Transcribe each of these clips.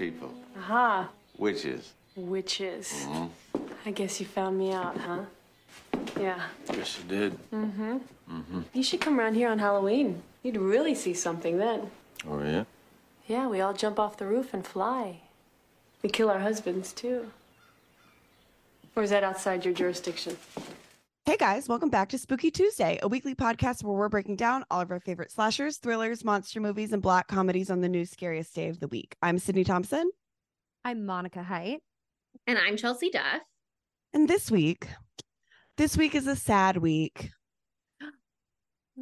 People. Aha, Witches. witches. I guess you found me out, huh? Yeah. Yes, you did. Mm-hmm. Mm-hmm. You should come around here on Halloween. You'd really see something then. Oh, yeah? Yeah, we all jump off the roof and fly. We kill our husbands, too. Or is that outside your jurisdiction? Hey guys, welcome back to Spooky Tuesday, a weekly podcast where we're breaking down all of our favorite slashers, thrillers, monster movies, and black comedies on the new scariest day of the week. I'm Sydney Thompson, I'm Monica Height. And I'm Chelsea Duff. and this week, this week is a sad week.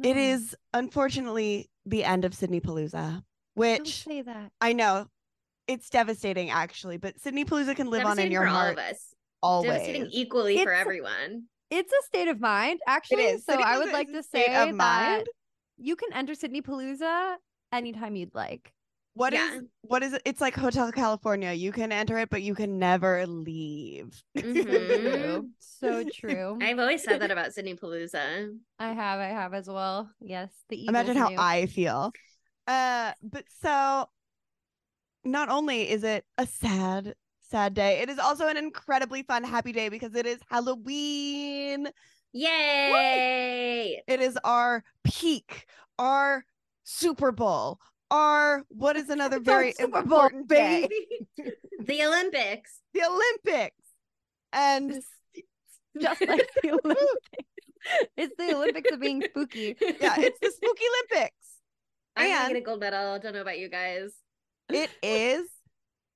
it mm. is unfortunately the end of Sydney Palooza, Don't which say that. I know it's devastating actually, but Sydney Palooza can live on in your for all heart of us. always. Devastating equally for everyone. It's a state of mind, actually. is. So Sydney I would like to say of that mind. you can enter Sydney Palooza anytime you'd like. What is Yeah. what is it? It's like Hotel California. You can enter it, but you can never leave. Mhm. So true. I've always said that about Sydney Palooza. I have, I have as well. Yes. The Imagine how knew. I feel. Uh, but so not only is it a sad, sad day, it is also an incredibly fun, happy day because it is Halloween. Yay! It is our peak, our Super Bowl, our what is another very important day? the Olympics. The Olympics. And just like the Olympics. it's the Olympics of being spooky. yeah, it's the Spooky Olympics. I'm gonna get a gold medal. Don't know about you guys. It is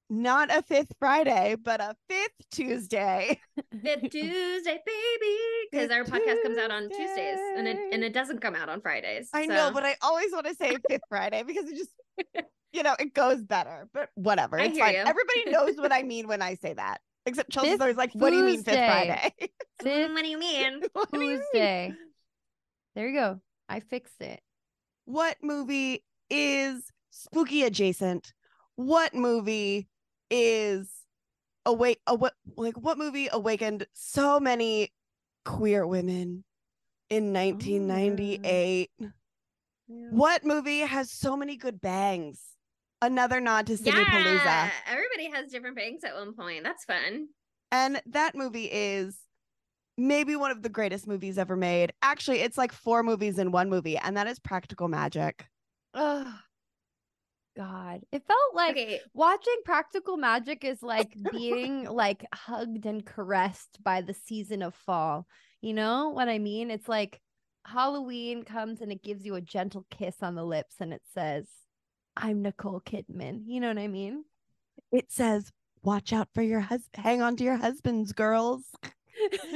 not a fifth Friday, but a fifth Tuesday. Fifth Tuesday, baby, because our podcast comes out on Tuesdays, and it and it doesn't come out on Fridays. I know, but I always want to say fifth Friday because it just, you know, it goes better. But whatever, I it's hear fine. you. Everybody knows what I mean when I say that. Except Chelsea's always like, "What do you mean fifth Friday?" Fifth mm, what do you mean? What do you mean? Tuesday. There you go. I fixed it. What movie is spooky adjacent? What movie is awake? What like what movie awakened so many queer women in 1998? What movie has so many good bangs? Another nod to Sydney Palooza. Yeah, everybody has different bangs at one point. That's fun. And that movie is maybe one of the greatest movies ever made. Actually, it's like four movies in one movie, and that is Practical Magic. Oh God. It felt like okay, watching practical magic is like being like hugged and caressed by the season of fall. You know what I mean? It's like Halloween comes and it gives you a gentle kiss on the lips and it says, I'm Nicole Kidman. You know what I mean? It says, "Watch out for your husband. Hang on to your husbands, girls."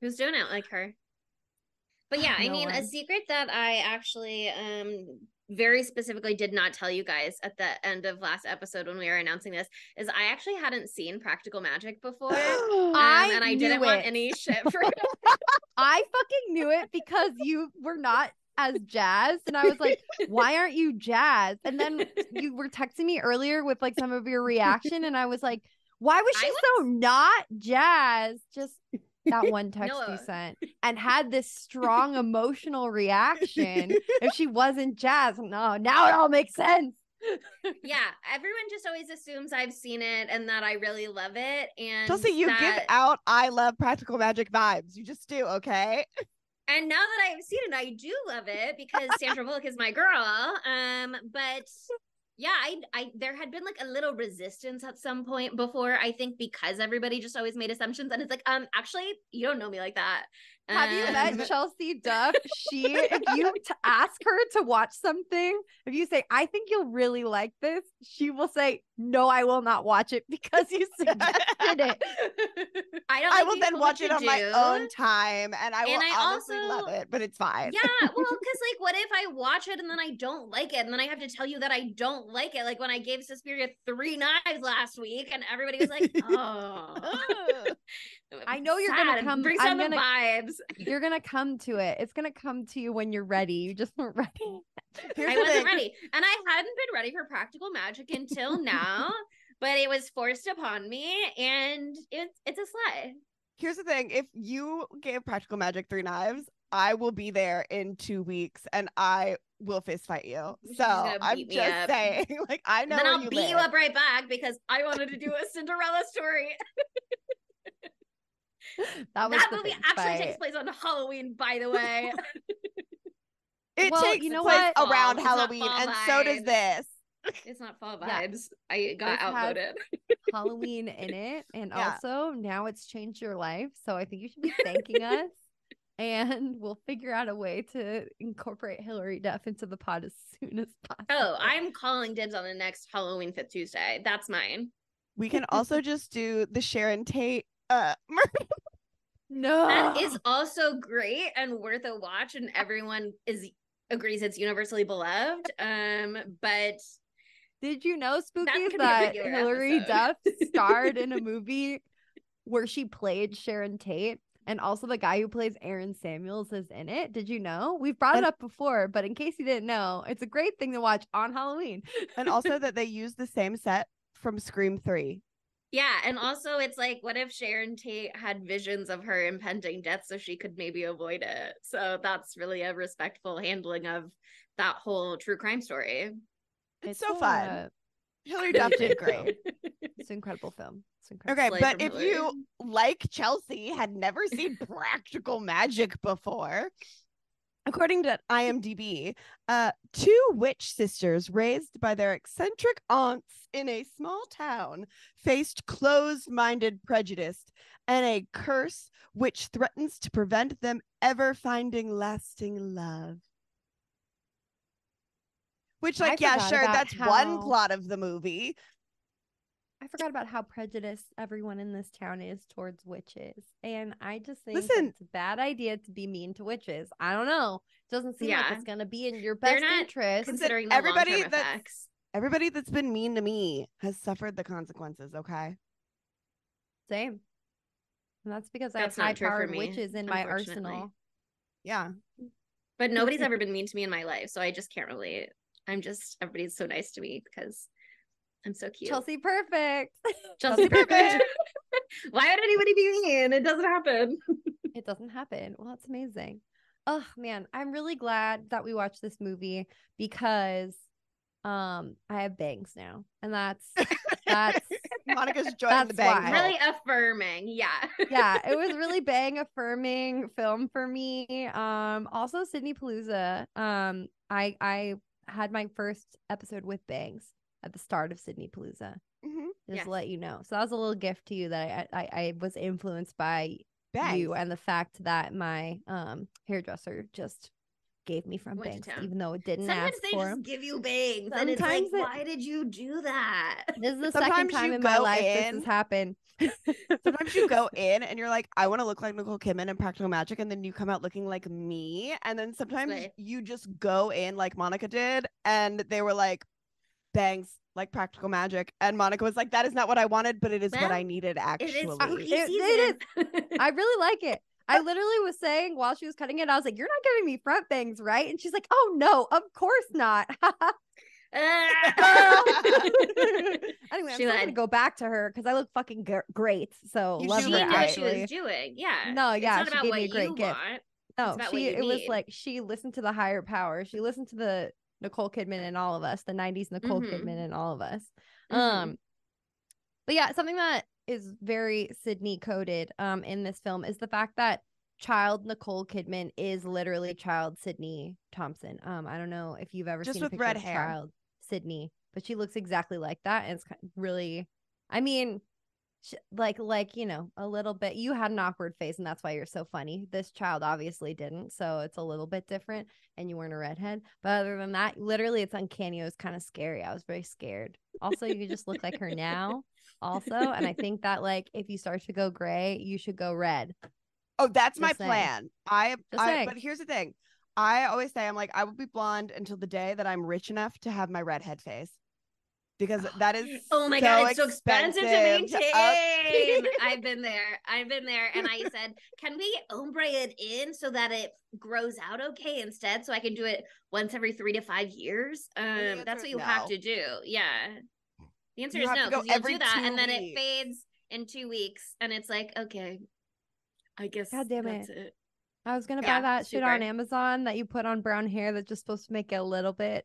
who's doing it like her? But yeah, I No mean, a secret that I actually um very specifically did not tell you guys at the end of last episode when we were announcing this is I actually hadn't seen Practical Magic before. Um, I and I didn't knew want any shit for it. I fucking knew it because you were not as jazzed. And I was like, why aren't you jazzed? And then you were texting me earlier with like some of your reaction. And I was like, why was she so not jazzed? Just that one text No. you sent and had this strong emotional reaction. If she wasn't jazzed, no, now it all makes sense. yeah, everyone just always assumes I've seen it and that I really love it. And Chelsea, you give out "I love Practical Magic" vibes. You just do, okay? And now that I've seen it, I do love it because Sandra Bullock is my girl. Um, but yeah, I, I there had been like a little resistance at some point before. I think because everybody just always made assumptions, and it's like, um, actually, you don't know me like that. Have you Um, met Chelsea Duff? She, if you t- ask her to watch something, if you say, I think you'll really like this, she will say, No, I will not watch it because you suggested it. I don't. I will then watch it to on my own time, and I will And I honestly also- love it. But it's fine. Yeah, well, because like, what if I watch it and then I don't like it, and then I have to tell you that I don't like it? Like when I gave Suspiria three knives last week, and everybody was like, "Oh." I know you're gonna come- Bring some vibes. You're gonna come to it. It's gonna come to you when you're ready. You just weren't ready. Here's I wasn't ready, and I hadn't been ready for practical magic until now. but it was forced upon me, and it's it's a slay. Here's the thing: if you gave Practical Magic three knives, I will be there in two weeks and I will fist fight you. So I'm just up. saying, like I know then I'll you beat you up right back because I wanted to do a Cinderella story. That was that movie actually fight. takes place on Halloween, by the way. It Well, takes you know place what? around It's not Halloween, fall and so does this. it's not fall Yeah. vibes. I got This outvoted. Halloween in it. And Yeah. also now it's changed your life. So I think you should be thanking us. And we'll figure out a way to incorporate Hilary Duff into the pod as soon as possible. Oh, I'm calling dibs on the next Halloween Fifth Tuesday. That's mine. We can also just do the Sharon Tate uh murder. no. That is also great and worth a watch, and everyone is agrees it's universally beloved. Um, but Did you know, Spooky, Spookies, be a that regular Hilary episode. Duff starred in a movie where she played Sharon Tate? And also the guy who plays Aaron Samuels is in it. Did you know? We've brought And- it up before, but in case you didn't know, it's a great thing to watch on Halloween. and also that they use the same set from Scream 3. Yeah, and also it's like, what if Sharon Tate had visions of her impending death so she could maybe avoid it? So that's really a respectful handling of that whole true crime story. It's, so fun. uh, Hilary Duff did great. It's an incredible film. It's incredible. Okay, Slay but if Hilary. you like Chelsea had never seen practical magic before, according to IMDb, uh, two witch sisters raised by their eccentric aunts in a small town faced closed-minded prejudice and a curse which threatens to prevent them ever finding lasting love. Which, I like, yeah, sure, that's one plot of the movie. I forgot about how prejudiced everyone in this town is towards witches. And I just think Listen- it's a bad idea to be mean to witches. I don't know. It Doesn't seem like it's gonna be in your They're best not interest. Considering the everybody long-term that's- effects. Everybody that's been mean to me has suffered the consequences, okay? Same. And that's because That's I have not true high powered witches in my arsenal. Yeah. But nobody's ever been mean to me in my life, so I just can't relate. I'm just everybody's so nice to me because I'm so cute. Chelsea perfect. Chelsea perfect. perfect. Why would anybody be mean? It doesn't happen. it doesn't happen. Well, that's amazing. Oh man, I'm really glad that we watched this movie because um I have bangs now. And that's that's Monica's joined the That's bang. why. really affirming. Yeah. yeah, it was really bang affirming film for me. Um also Sydney Palooza. Um I I had my first episode with bangs at the start of Sydney Palooza. Mhm. Just Yes. to let you know. So that was a little gift to you that I I, I was influenced by Bangs. you and the fact that my um hairdresser just gave me from Went bangs, even though it didn't Sometimes ask they for just 'em. give you bangs, and it's like, it- why did you do that? This is the second time in my life this has happened. Sometimes you go in and you're like, I want to look like Nicole Kidman in Practical Magic, and then you come out looking like me. And then sometimes Slay. you just go in like Monica did, and they were like, bangs like Practical Magic, and Monica was like, that is not what I wanted, but it is what I needed actually. is spooky It- it season. I really like it. I literally was saying while she was cutting it, I was like, "You're not giving me front bangs, right?" And she's like, "Oh no, of course not." anyway, I'm She gonna go back to her because I look fucking gr- great. So You love she her knew what she was doing. Yeah. No, yeah, she gave what me a great gift. want. No, she it was like she listened to the higher power. She listened to the Nicole Kidman and all of us, the 90s Nicole Mhm. Kidman and all of us. Mhm. Um but yeah, something that is very Sydney coded um in this film is the fact that child Nicole Kidman is literally child Sydney Thompson. Um I don't know if you've ever Just seen a with picture red of hair. child Sydney, but she looks exactly like that and it's really I mean like like you know a little bit you had an awkward face and that's why you're so funny this child obviously didn't so it's a little bit different and you weren't a redhead but other than that literally it's uncanny it was kind of scary i was very scared also you just look like her now also and i think that like if you start to go gray you should go red Oh, that's my saying. plan. I, Just I but here's the thing. I always say I'm like I will be blonde until the day that I'm rich enough to have my redhead face. Because that is Oh my so god, it's so expensive to maintain. I've been there. I've been there. And I said, can we ombre it in so that it grows out okay instead? So I can do it once every three to five years. Um, that's what you have to do. Yeah. The answer You is no, because you'll do that and then it fades in two weeks. And it's like, okay, I guess God damn that's it. I was gonna Yeah, buy that shit on. Amazon that you put on brown hair that's just supposed to make it a little bit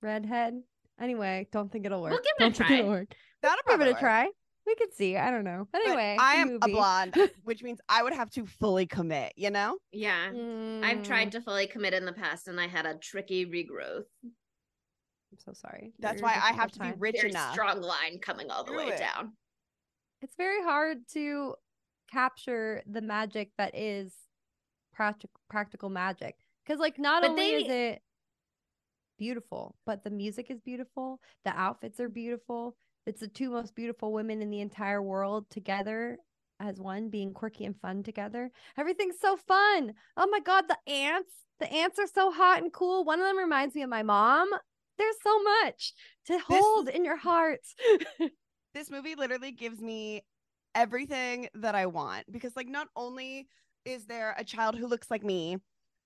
redhead. Anyway, don't think it'll work. give it don't think try. it'll work. That'll Give probably it a work. try. We could see. I don't know. But But anyway, I the am a blonde, which means I would have to fully commit, you know? Yeah. I've Mm, tried to fully commit in the past and I had a tricky regrowth. I'm so sorry. That's You're why I have difficult to be rich Very enough. strong line coming all the Do way it. down. It's very hard to capture the magic that is practical practical magic because like not But only is it beautiful but the music is beautiful the outfits are beautiful. It's the two most beautiful women in the entire world together as one being quirky and fun together. Everything's so fun. Oh my god the ants the ants are so hot and cool. One of them reminds me of my mom. There's so much to hold in your heart This movie literally gives me everything that I want because, like, not only is there a child who looks like me,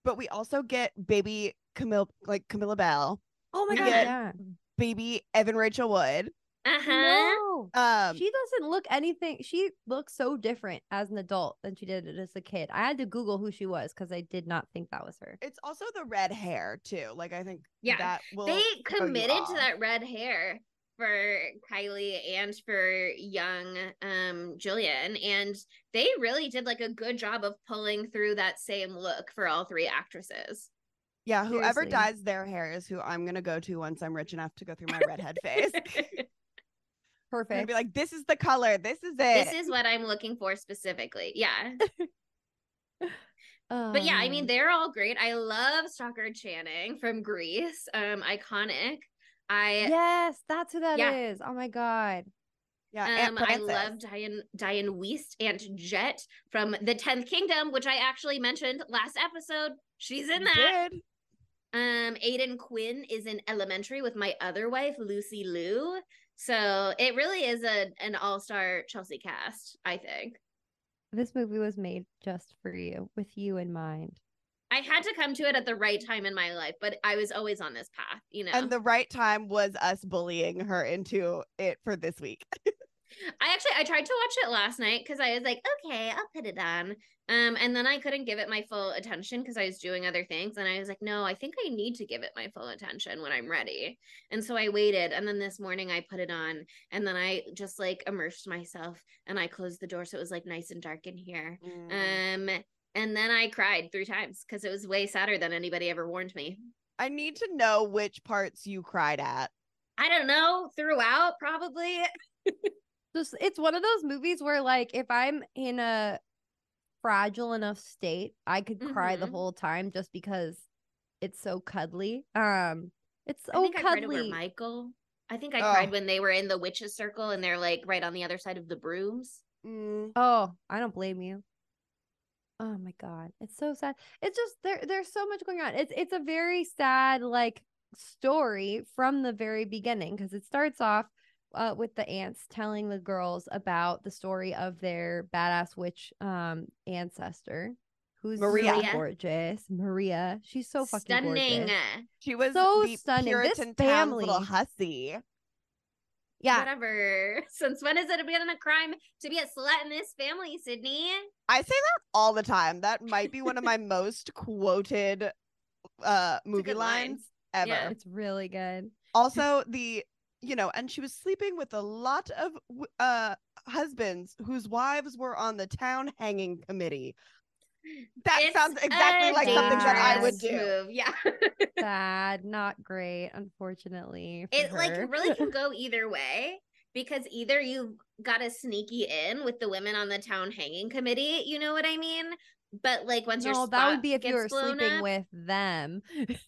but we also get baby Camille, like Camilla Belle, oh my We god get- yeah baby Evan Rachel Wood. Uh huh. No. Um, she doesn't look anything. She looks so different as an adult than she did as a kid. I had to Google who she was because I did not think that was her. it's also the red hair too. Like, I think Yeah, that will. They committed to that red hair for Kylie and for young um Gillian and they really did like a good job of pulling through that same look for all three actresses. Yeah, whoever Seriously. dyes their hair is who I'm gonna go to once I'm rich enough to go through my redhead phase. Perfect. gonna be like, this is the color. This is it. this is what I'm looking for specifically. Yeah. But yeah, I mean Um, they're all great. I love Stockard Channing from Grease. Um iconic. I yes, that's who that is. Yeah. Oh my god. yeah. Um, I love Dianne Dianne Wiest and Jet from the Tenth Kingdom, which I actually mentioned last episode. She's in that. Did. Um, Aidan Quinn is in Elementary with my other wife, Lucy Liu. So it really is a an all star Chelsea cast. I think This movie was made just for you, with you in mind. I had to come to it at the right time in my life, but I was always on this path. You know, And the right time was us bullying her into it for this week. I actually I tried to watch it last night because I was like, okay, I'll put it on. Um, and then I couldn't give it my full attention because I was doing other things, and I was like, no, I think I need to give it my full attention when I'm ready. And so I waited, and then this morning I put it on, and then I just like immersed myself, and I closed the door so it was like nice and dark in here. Um, and then I cried three times because it was way sadder than anybody ever warned me. I need to know which parts you cried at. I don't know, throughout probably. Just it's one of those movies where like if I'm in a fragile enough state, I could cry the Mhm. whole time just because it's so cuddly. Um it's I so think I cried cuddly. over Michael. I think I Oh. cried when they were in the witches' circle and they're like right on the other side of the brooms. Mm, Oh, I don't blame you. Oh my god, it's so sad. It's just there. There's so much going on. It's it's a very sad like story from the very beginning because it starts off uh, with the ants telling the girls about the story of their badass witch um ancestor, who's Maria. so gorgeous. Maria, she's so fucking Stunning. gorgeous. she was So the stunning. This Puritan town's little family- hussy. Yeah, Whatever. Since when has it been a crime to be a slut in this family, Sydney? I say that all the time. That might be one of my most quoted uh movie good line. lines ever. Yeah. it's really good. Also, the you know, and she was sleeping with a lot of uh husbands whose wives were on the town hanging committee. That It's sounds exactly like something that I would do. Move. Yeah. Bad, not great, unfortunately. for it like really can go either way because either you've got to sneaky in with the women on the town hanging committee, you know what I mean? But like once your no, spot that would be if you were sleeping up, with them.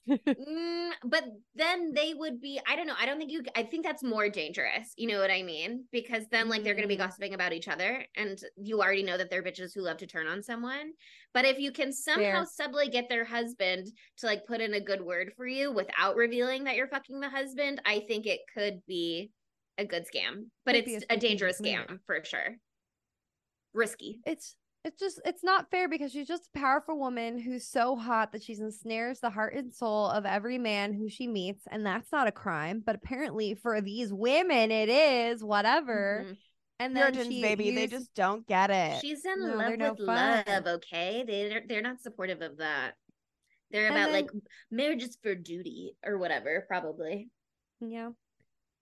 Mm, but then they would be i don't know i don't think you i think that's more dangerous you know what i mean? Because then like they're going to be Mm. gossiping about each other and you already know that they're bitches who love to turn on someone. But if you can somehow Fair. subtly get their husband to like put in a good word for you without revealing that you're fucking the husband i think it could be a good scam. But it's a a, dangerous scam for sure. Risky. It's it's just it's not fair because she's just a powerful woman who's so hot that she's ensnares the heart and soul of every man who she meets, and that's not a crime. But apparently, for these women, it is. Whatever. Mhm. And then Puritans, she baby, they just don't get it. She's in No, love no with fun. love, okay? They're they're not supportive of that. They're about then- like marriage is for duty or whatever, probably. Yeah.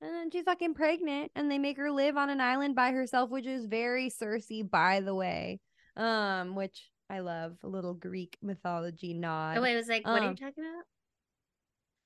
And then she's fucking pregnant and they make her live on an island by herself, which is very Circe, by the way. Um, which I love. A little Greek mythology nod. Oh, I was like, what are you Um, talking about?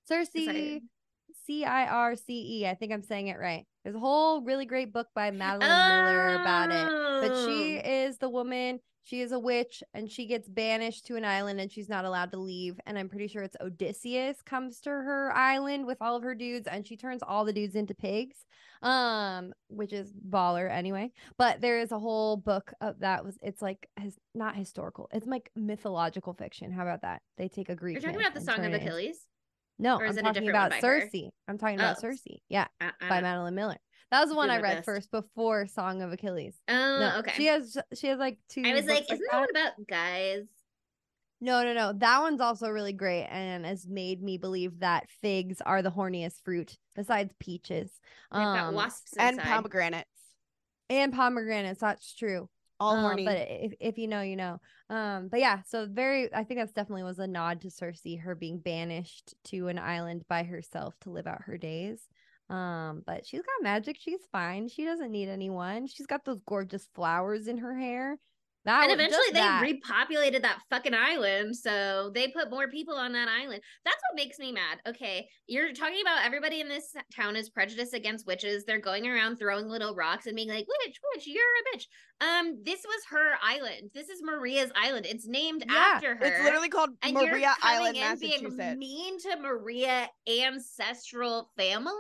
Circe C I R C E. I think I'm saying it right. There's a whole really great book by Madeline Miller about it. But she Oh. is the woman, she is a witch, and she gets banished to an island and she's not allowed to leave. And I'm pretty sure it's Odysseus comes to her island with all of her dudes and she turns all the dudes into pigs. Um, which is baller anyway. But there is a whole book of that was it's like his not historical, it's like mythological fiction. How about that? They take a Greek. You're talking about the Song of Achilles? No, I'm talking about by her? I'm talking about Oh. Circe. Yeah, I, I by don't- Madeline Miller. That was the one I read best. first before Song of Achilles. Oh, No, okay. She has she has like two. I was books like, isn't that one about guys? No, no, no. That one's also really great and has made me believe that figs are the horniest fruit besides peaches. Um, wasps and pomegranates. and pomegranates. That's true. All Um, horny. But if, if you know, you know. Um, but yeah, so very I think that's definitely was a nod to Circe, her being banished to an island by herself to live out her days. Um, but she's got magic, she's fine. She doesn't need anyone. She's got those gorgeous flowers in her hair. That and eventually they that. repopulated that fucking island so they put more people on that island. That's what makes me mad. Okay you're talking about everybody in this town is prejudiced against witches. They're going around throwing little rocks and being like witch witch you're a bitch. Um this was her island. This is maria's island. It's named Yeah, after her. it's literally called and Maria Island, in Massachusetts. being mean to maria ancestral family?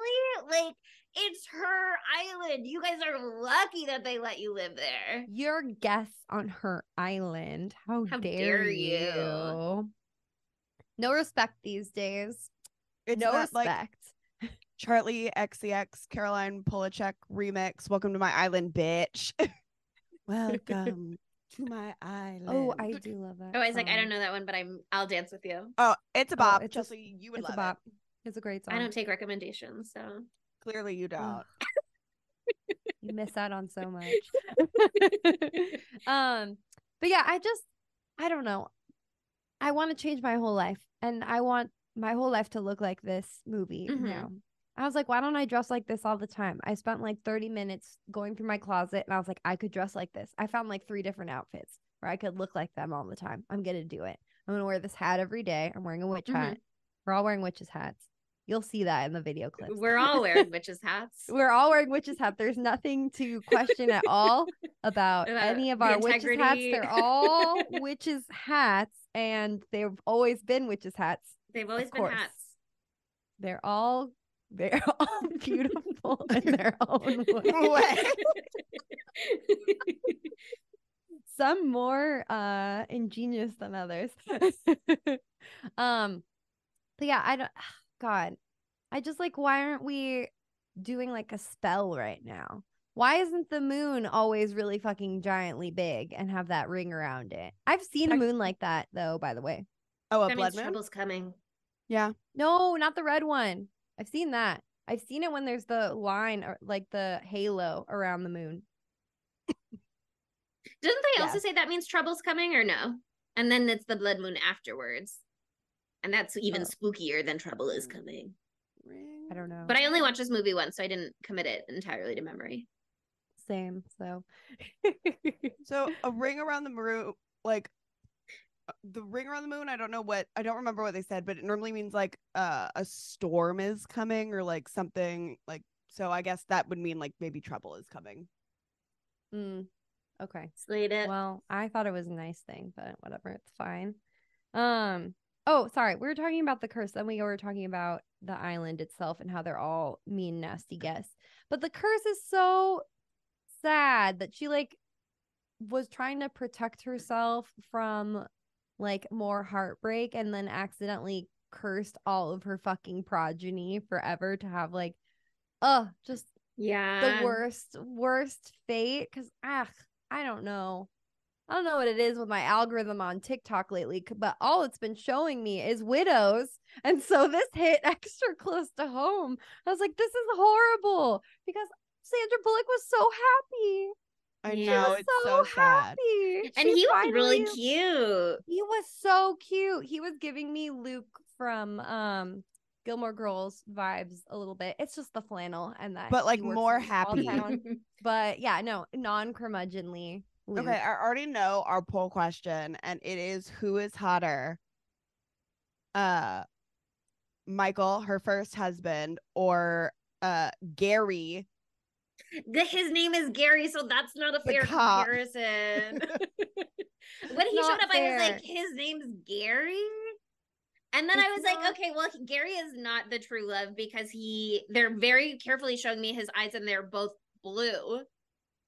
Like it's her island you guys are lucky that they let you live there your guests on her island. How, How dare, dare you? you. No respect these days. It's no that, like respect. Charli XCX Caroline Polachek remix. Welcome to my island, bitch. Welcome to my oh, island. oh, I do love that. Oh, I was like, I don't know that one, but I'm I'll dance with you. Oh, it's a Oh, bop. it's a- you would It's love a bop. It's a great song. I don't take recommendations, so Clearly, you don't. you miss out on so much. um, but yeah, I just I don't know. I want to change my whole life, and I want my whole life to look like this movie Mhm. now. I was like, why don't I dress like this all the time? I spent like 30 minutes going through my closet and I was like, I could dress like this. I found like three different outfits where I could look like them all the time. I'm going to do it. I'm going to wear this hat every day. I'm wearing a witch Mhm. hat. We're all wearing witches' hats. You'll see that in the video clips. we're all wearing witches' hats. We're all wearing witches' hats. There's nothing to question at all about About any of our witches' hats. They're all witches' hats, and they've always been witches' hats. They've always been course. hats. They're all they're all beautiful in their own way. Way. Some more uh ingenious than others. um but yeah, I don't God. I just like why aren't we doing like a spell right now? Why isn't the moon always really fucking giantly big and have that ring around it? I've seen a moon like that though, by the way. Oh, a that blood means moon. trouble's coming. Yeah. No, not the red one. I've seen that. I've seen it when there's the line or like the halo around the moon. Doesn't they Yeah. also say that means trouble's coming or no? And then it's the blood moon afterwards. And that's even Oh. spookier than trouble is coming. I don't know. But I only watched this movie once, so I didn't commit it entirely to memory. Same. So So a ring around the moon, like uh, the ring around the moon. I don't know what. I don't remember what they said, but it normally means like uh, a storm is coming or like something like. So I guess that would mean like maybe trouble is coming. Mm, okay. Slate it. Well, I thought it was a nice thing, but whatever, it's fine. Um. Oh, sorry. We were talking about the curse. Then we were talking about the island itself and how they're all mean, nasty guests. But the curse is so sad that she like was trying to protect herself from like more heartbreak and then accidentally cursed all of her fucking progeny forever to have like uh just yeah. the worst worst fate because ah i don't know i don't know what it is with my algorithm on tiktok lately but all it's been showing me is widows and so this hit extra close to home i was like this is horrible because Sandra Bullock was so happy. I He know was it's so, sad. happy. And She he was really finally- cute. He was so cute. He was giving me Luke from um Gilmore Girls vibes a little bit. It's just the flannel and that. But, like, more in a small happy. But yeah, no, non curmudgeonly. Luke. Okay, I already know our poll question, and it is who is hotter? Uh Michael, her first husband, or uh Gary. The- His name is Gary, so that's not a fair comparison. when he Not showed up, I was like, his name's Gary. And then I It's was like, okay, well, Gary is not the true love because he they're very carefully showing me his eyes and they're both blue.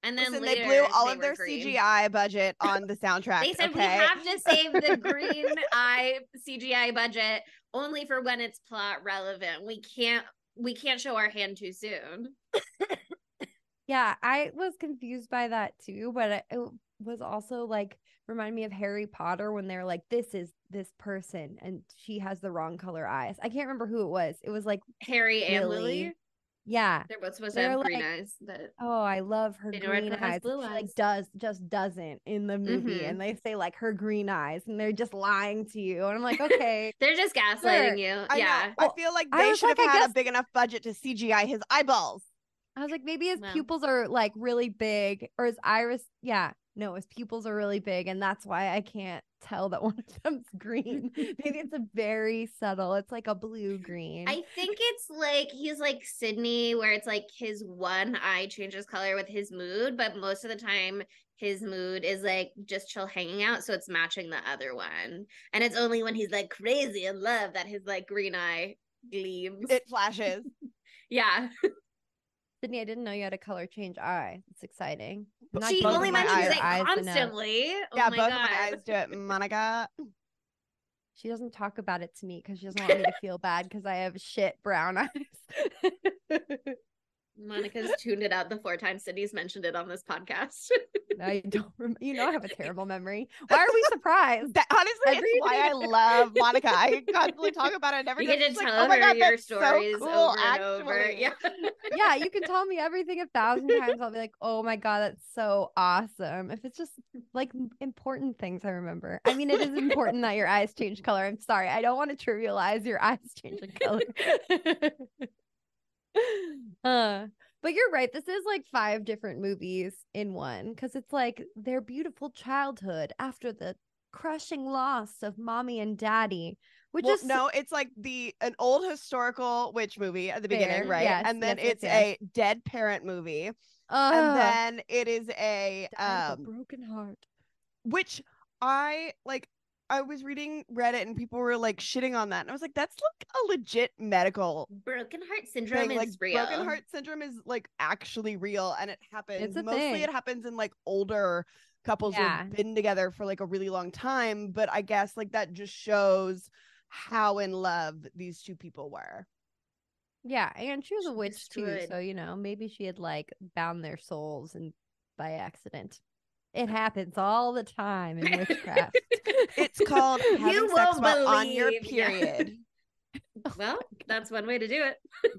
And then Listen, later they blew all they of their green. CGI budget on the soundtrack. They said okay? we have to save the green eye CGI budget only for when it's plot relevant. We can't we can't show our hand too soon. Yeah, I was confused by that too, but it, it was also like remind me of Harry Potter when they're like, "This is this person," and she has the wrong color eyes. I can't remember who it was. It was like, Harry and Lily. Lily. yeah. They're both supposed to They're have green eyes, but Oh, I love her They know Red green Pill eyes. blue She eyes. like does just doesn't in the movie, Mhm. and they say like her green eyes, and they're just lying to you, and I'm like, okay. they're just gaslighting Sure. you. I yeah. know. I Well, feel like they should like, have I had guess- a big enough budget to CGI his eyeballs. I was like, maybe his Wow. pupils are like really big, or his iris. Yeah, no, his pupils are really big, and that's why I can't tell that one of them's green. maybe it's a very subtle. It's like a blue green. I think it's like he's like Sydney, where it's like his one eye changes color with his mood, but most of the time his mood is like just chill hanging out, so it's matching the other one. And it's only when he's like crazy in love that his like green eye gleams. It flashes. yeah. Sydney, I didn't know you had a color change eye. It's exciting. Not she both both of only mentions it eyes constantly. Oh yeah, my both God. of my eyes do it. Monica. She doesn't talk about it to me because she doesn't want me to feel bad because I have shit brown eyes. Monica's tuned it out the four times Sydney's mentioned it on this podcast. I don't. Rem- you know, I have a terrible memory. Why are we surprised? That honestly, it's why I love Monica. I constantly talk about it every you day. get to She's like, tell "Oh my her God, your that's so stories cool, over and over. Yeah. yeah, you can tell me everything a thousand times. I'll be like, oh my God, that's so awesome. If it's just like important things I remember. I mean, it is important that your eyes change color. I'm sorry. I don't want to trivialize your eyes changing color. uh, but you're right. This is like five different movies in one because it's like their beautiful childhood after the crushing loss of mommy and daddy, which well, is no, it's like the an old historical witch movie at the beginning, right? yes, and then yes, it's yes. a dead parent movie, and then it is a um, broken heart. which I like. I was reading Reddit and people were like shitting on that, and I was like, "That's like a legit medical Broken heart syndrome thing. Like real. broken heart syndrome is like actually real, and it happens. a Mostly, thing. it happens in like older couples Yeah. who've been together for like a really long time. But I guess like that just shows how in love these two people were. Yeah, and she was a She witch too, understood. so you know maybe she had like bound their souls and by accident. It happens all the time in witchcraft. It's called having You sex won't while on your believe, yeah. period well, that's one way to do it.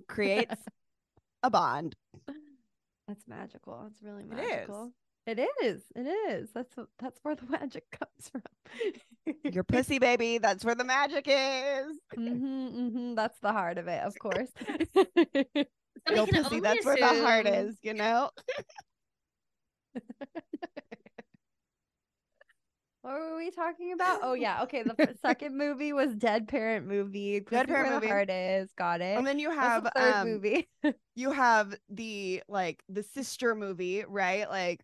creates a bond. That's magical. It's really magical. It is. It is. That's that's where the magic comes from. Your pussy baby, that's where the magic is. hmm hmm That's the heart of it, of course. Your pussy, only that's where the heart is, you know? What were we talking about? Oh yeah. Okay. The second movie was Dead Parent movie. Dead Parent Where the Movie. Heart is. Got it. And then you have the third um, movie. you have the like the sister movie, right? Like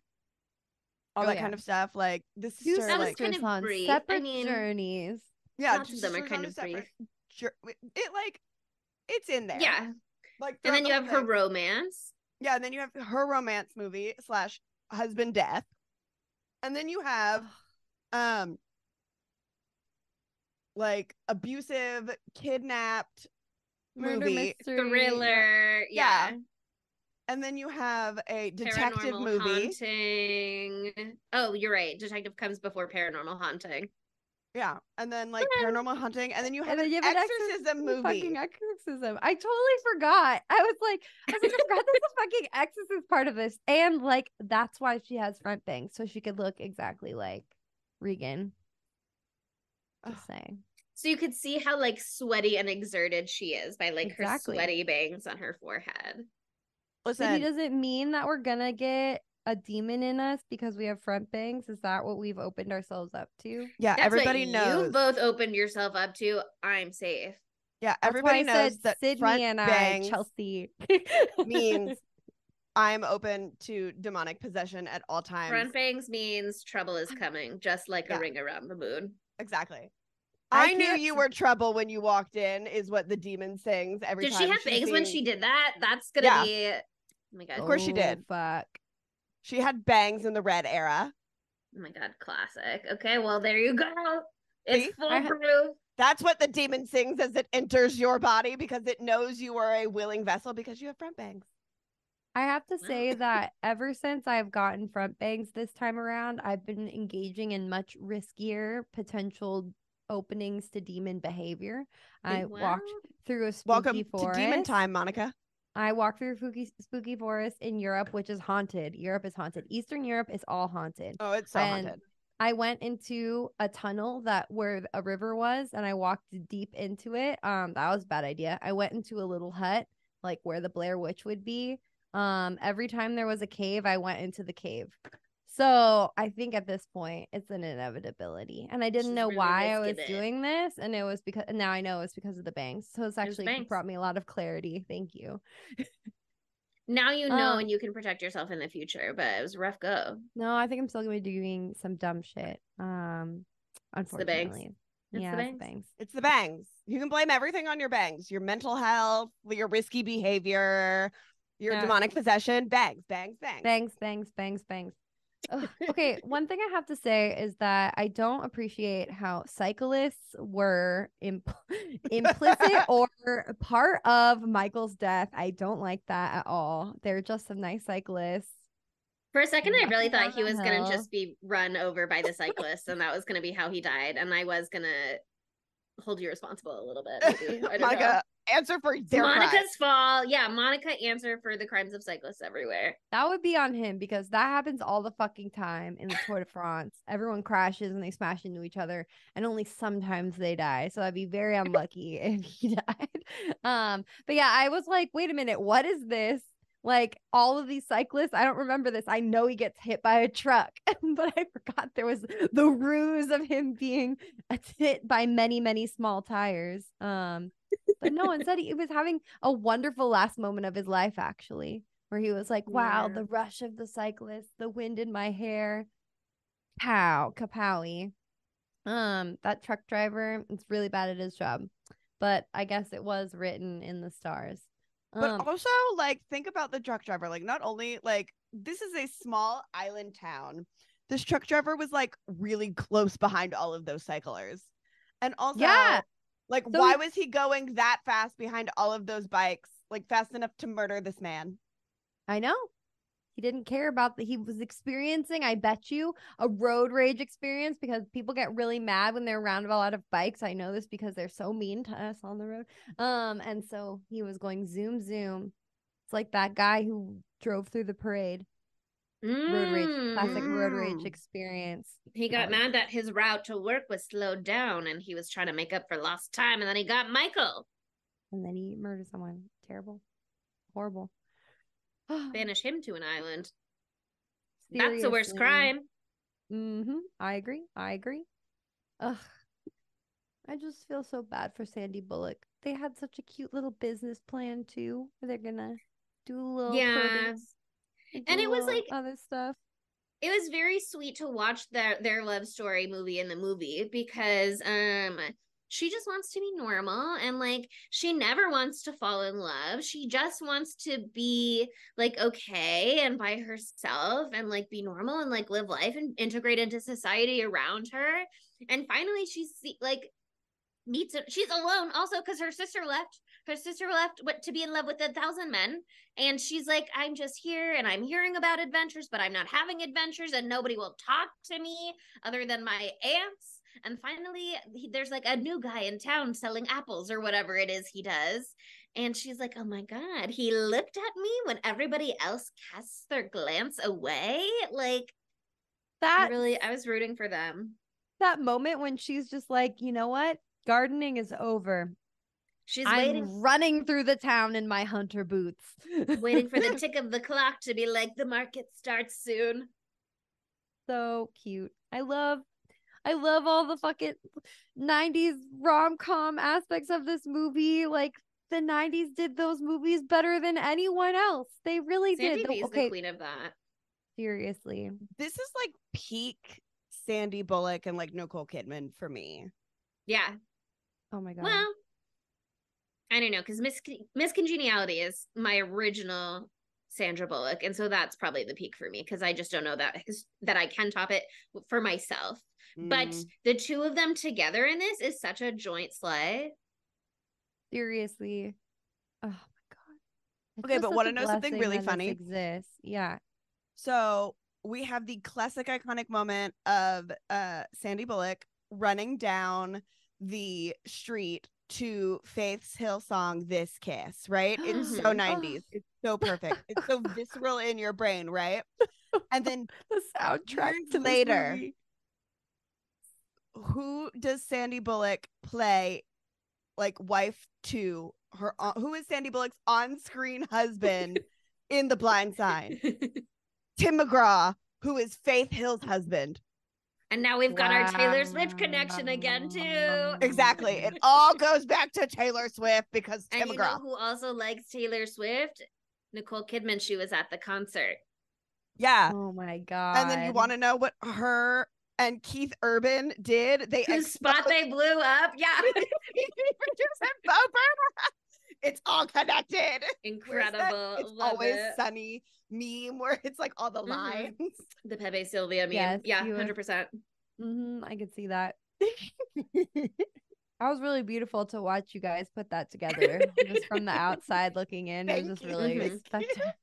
all Oh, that yeah. kind of stuff. Like the sister, That was like kind of on brief. I separate mean- journeys. yeah, lots of them are kind of brief. separate It like it's in there. Yeah. Like And then you have whole her romance. Yeah, and then you have her romance movie slash husband death, and then you have um like abusive, kidnapped Murder movie, mystery. Thriller. Yeah. Yeah. and then you have a detective Paranormal movie. haunting. Oh, you're right. Detective comes before paranormal haunting. Yeah, and then like But- paranormal hunting, and then you have then an you have an exorcism The movie. Fucking exorcism. I totally forgot. I was like, I was like, I forgot there's a fucking exorcist part of this. And like that's why she has front bangs, so she could look exactly like Regan. Just saying. So you could see how like sweaty and exerted she is by like Exactly. her sweaty bangs on her forehead. But Listen, does it mean that we're gonna get a demon in us because we have front bangs? Is that what we've opened ourselves up to? yeah, That's everybody what knows. You both opened yourself up to. I'm safe. yeah, That's everybody why I knows said that Sydney front and I, bangs Chelsea means I'm open to demonic possession at all times. Front bangs means trouble is coming, just like Yeah. a ring around the moon. Exactly. I I, knew you were trouble when you walked in, is what the demon sings every Did time. Did she have bangs when she did that? That's gonna Yeah. be. Oh my god! Of course she Oh, did. Fuck. She had bangs in the red era. Oh my god! Classic. Okay, well there you go. It's See? Foolproof. That's what the demon sings as it enters your body because it knows you are a willing vessel because you have front bangs. I have to say that ever since I've gotten front bangs this time around, I've been engaging in much riskier potential openings to demon behavior. I walked through a spooky Welcome forest. to demon time, Monica. I walked through a spooky, spooky forest in Europe, which is haunted. Europe is haunted. Eastern Europe is all haunted. Oh, it's so And haunted. I went into a tunnel that where a river was and I walked deep into it. Um that was a bad idea. I went into a little hut like where the Blair Witch would be. Um every time there was a cave, I went into the cave. So, I think at this point it's an inevitability. And I didn't She's know really why I was it. doing this and it was because and now I know it's because of the bangs. So, it's actually bangs. brought me a lot of clarity. Thank you. Now you know, Um, and you can protect yourself in the future. But it was a rough go. No, I think I'm still going to be doing some dumb shit. Um It's the bangs. unfortunately. It's the yeah, it's the bangs. It's the bangs. You can blame everything on your bangs. Your mental health, your risky behavior, your Yeah. demonic possession. Bangs, bangs, bangs. Bangs, bangs, bangs, bangs. Ugh. Okay, one thing I have to say is that I don't appreciate how cyclists were imp- implicit or part of Michael's death. I don't like that at all. They're just some nice cyclists. For a second, I really thought he was gonna just be run over by the cyclist, and that was gonna be how he died. And I was gonna hold you responsible a little bit. Maybe. I don't know. Monica, answer for their Monica's crimes. fall. Yeah, Monica answer for the crimes of cyclists everywhere. That would be on him because that happens all the fucking time in the Tour de France. Everyone crashes and they smash into each other, and only sometimes they die. So I'd be very unlucky if he died. Um, but yeah, I was like, wait a minute, what is this? Like all of these cyclists, I don't remember this. I know he gets hit by a truck, but I forgot there was the ruse of him being hit by many, many small tires. Um, but no, instead he was having a wonderful last moment of his life, actually where he was like, wow, Yeah. the rush of the cyclist, the wind in my hair. Pow, kapowie. Um, that truck driver, it's really bad at his job. But I guess it was written in the stars. But Um, also, like, think about the truck driver. Like, not only like this is a small island town. This truck driver was like really close behind all of those cyclers. And also, Yeah. Like, So why he- was he going that fast behind all of those bikes? Like fast enough to murder this man. I know. He didn't care about that. He was experiencing, I bet you, a road rage experience because people get really mad when they're around a lot of bikes. I know this because they're so mean to us on the road. Um, and so he was going zoom zoom. It's like that guy who drove through the parade. Road rage, classic road rage Mm. experience. He got mad that his route to work was slowed down, and he was trying to make up for lost time. And then he got Michael. And then he murdered someone. Terrible. Horrible. Banish him to an island. That's the worst crime. Mm-hmm. I agree. I agree. Ugh. I just feel so bad for Sandy Bullock. They had such a cute little business plan too. They're gonna do a little Yeah. produce And it was, like, other stuff. it was very sweet to watch their their love story movie in the movie because um she just wants to be normal and like she never wants to fall in love she just wants to be like okay and by herself and like be normal and like live life and integrate into society around her and finally she's like meets she's alone also because her sister left her sister left what to be in love with a thousand men and she's like i'm just here and i'm hearing about adventures but i'm not having adventures and nobody will talk to me other than my aunts And finally, he, there's like a new guy in town selling apples or whatever it is he does. And she's like, oh my God, he looked at me when everybody else casts their glance away. Like, That I really, I was rooting for them. that moment when she's just like, you know what? Gardening is over. She's I'm waiting, running through the town in my hunter boots. waiting for the tick of the clock to be like, the market starts soon. so cute. I love I love all the fucking 90s rom-com aspects of this movie. Like the 90s did those movies better than anyone else. They really Sandy did. The- B's okay, the queen of that. seriously. This is like peak Sandy Bullock and like Nicole Kidman for me. Yeah. Oh my god. Well, I don't know because Miss Miss Congeniality is my original Sandra Bullock, and so that's probably the peak for me because I just don't know that that I can top it for myself. But Mm. the two of them together in this is such a joint sleigh. seriously. Oh my god. It's Okay, but wanna know something really funny? Exists. Yeah. So we have the classic iconic moment of uh Sandy Bullock running down the street to Faith's Hill song This Kiss, right? It's so Mhm. 90s. It's so perfect. It's so visceral in your brain, right? And then The soundtrack later. who does Sandy Bullock play like wife to her on- who is Sandy Bullock's on-screen husband in The Blind Side? Tim McGraw, who is Faith Hill's husband. And now we've got our Taylor Swift connection again too. Exactly. It all goes back to Taylor Swift because Tim And you know McGraw. who also likes Taylor Swift? Nicole Kidman. She was at the concert. yeah. Oh my god. And then you want to know what her and Keith Urban did? They Whose spot they blew up? Yeah, it's all connected. Where's that incredible. It's Love always it. sunny meme where it's like all the Mhm. lines. The Pepe Sylvia meme. Yes, yeah, you were- hundred percent. hmm I could see that. That was really beautiful to watch you guys put that together. just from the outside looking in. It was just really Mhm. spectacular.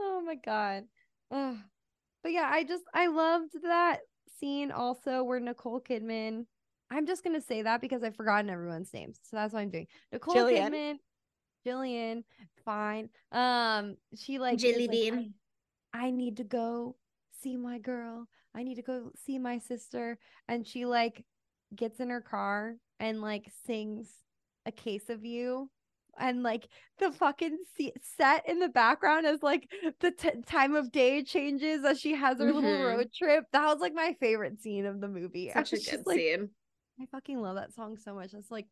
oh my god. Ugh. But yeah, I just I loved that scene also where Nicole Kidman. I'm just gonna say that because I've forgotten everyone's names. So that's what I'm doing. Nicole Gillian. Kidman, Gillian, fine. Um, she like like, bean. I, I need to go see my girl. I need to go see my sister. And she like gets in her car and like sings a case of you. And like the fucking set in the background is like the t- time of day changes as she has her little Mhm. road trip. That was like my favorite scene of the movie. Such a good just, like, scene. I fucking love that song so much. It's like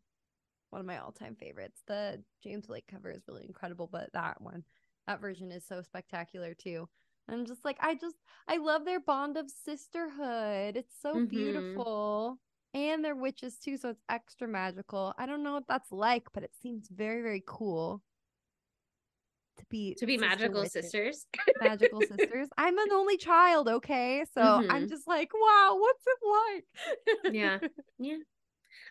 one of my all-time favorites. The James Blake cover is really incredible, but that one, that version is so spectacular too. And I'm just like, I just, I love their bond of sisterhood. It's so Mhm. beautiful. And they're witches too, so it's extra magical. I don't know what that's like, but it seems very, very cool to be To be sister magical witches sisters. magical sisters. I'm an only child, okay? So I'm Mhm. just like, wow, what's it like? Yeah. Yeah.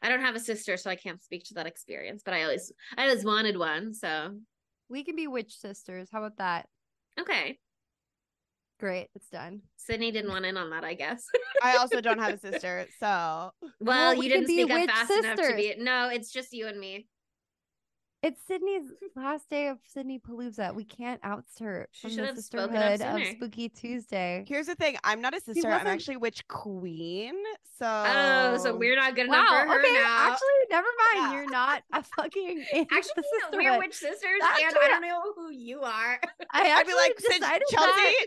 I don't have a sister, so I can't speak to that experience, but I always I always wanted one. So We can be witch sisters. How about that? okay. Great, it's done. Sydney didn't want in on that, I guess. I also don't have a sister, so Well, Well, we you can didn't be speak up witch fast enough to be. sisters. No, it's just you and me. It's Sydney's last day of Sydney Palooza. We can't oust her She from should the have spoken sisterhood of. Spooky Tuesday. here's the thing. I'm not a sister. I'm actually witch queen. So Oh, so we're not good enough Wow. for her Okay. now. Actually, never mind. Yeah. You're not a fucking in the Actually, we're witch sisters, Actually, and I don't know who you are. I I'd be like, since decided Chelsea, that-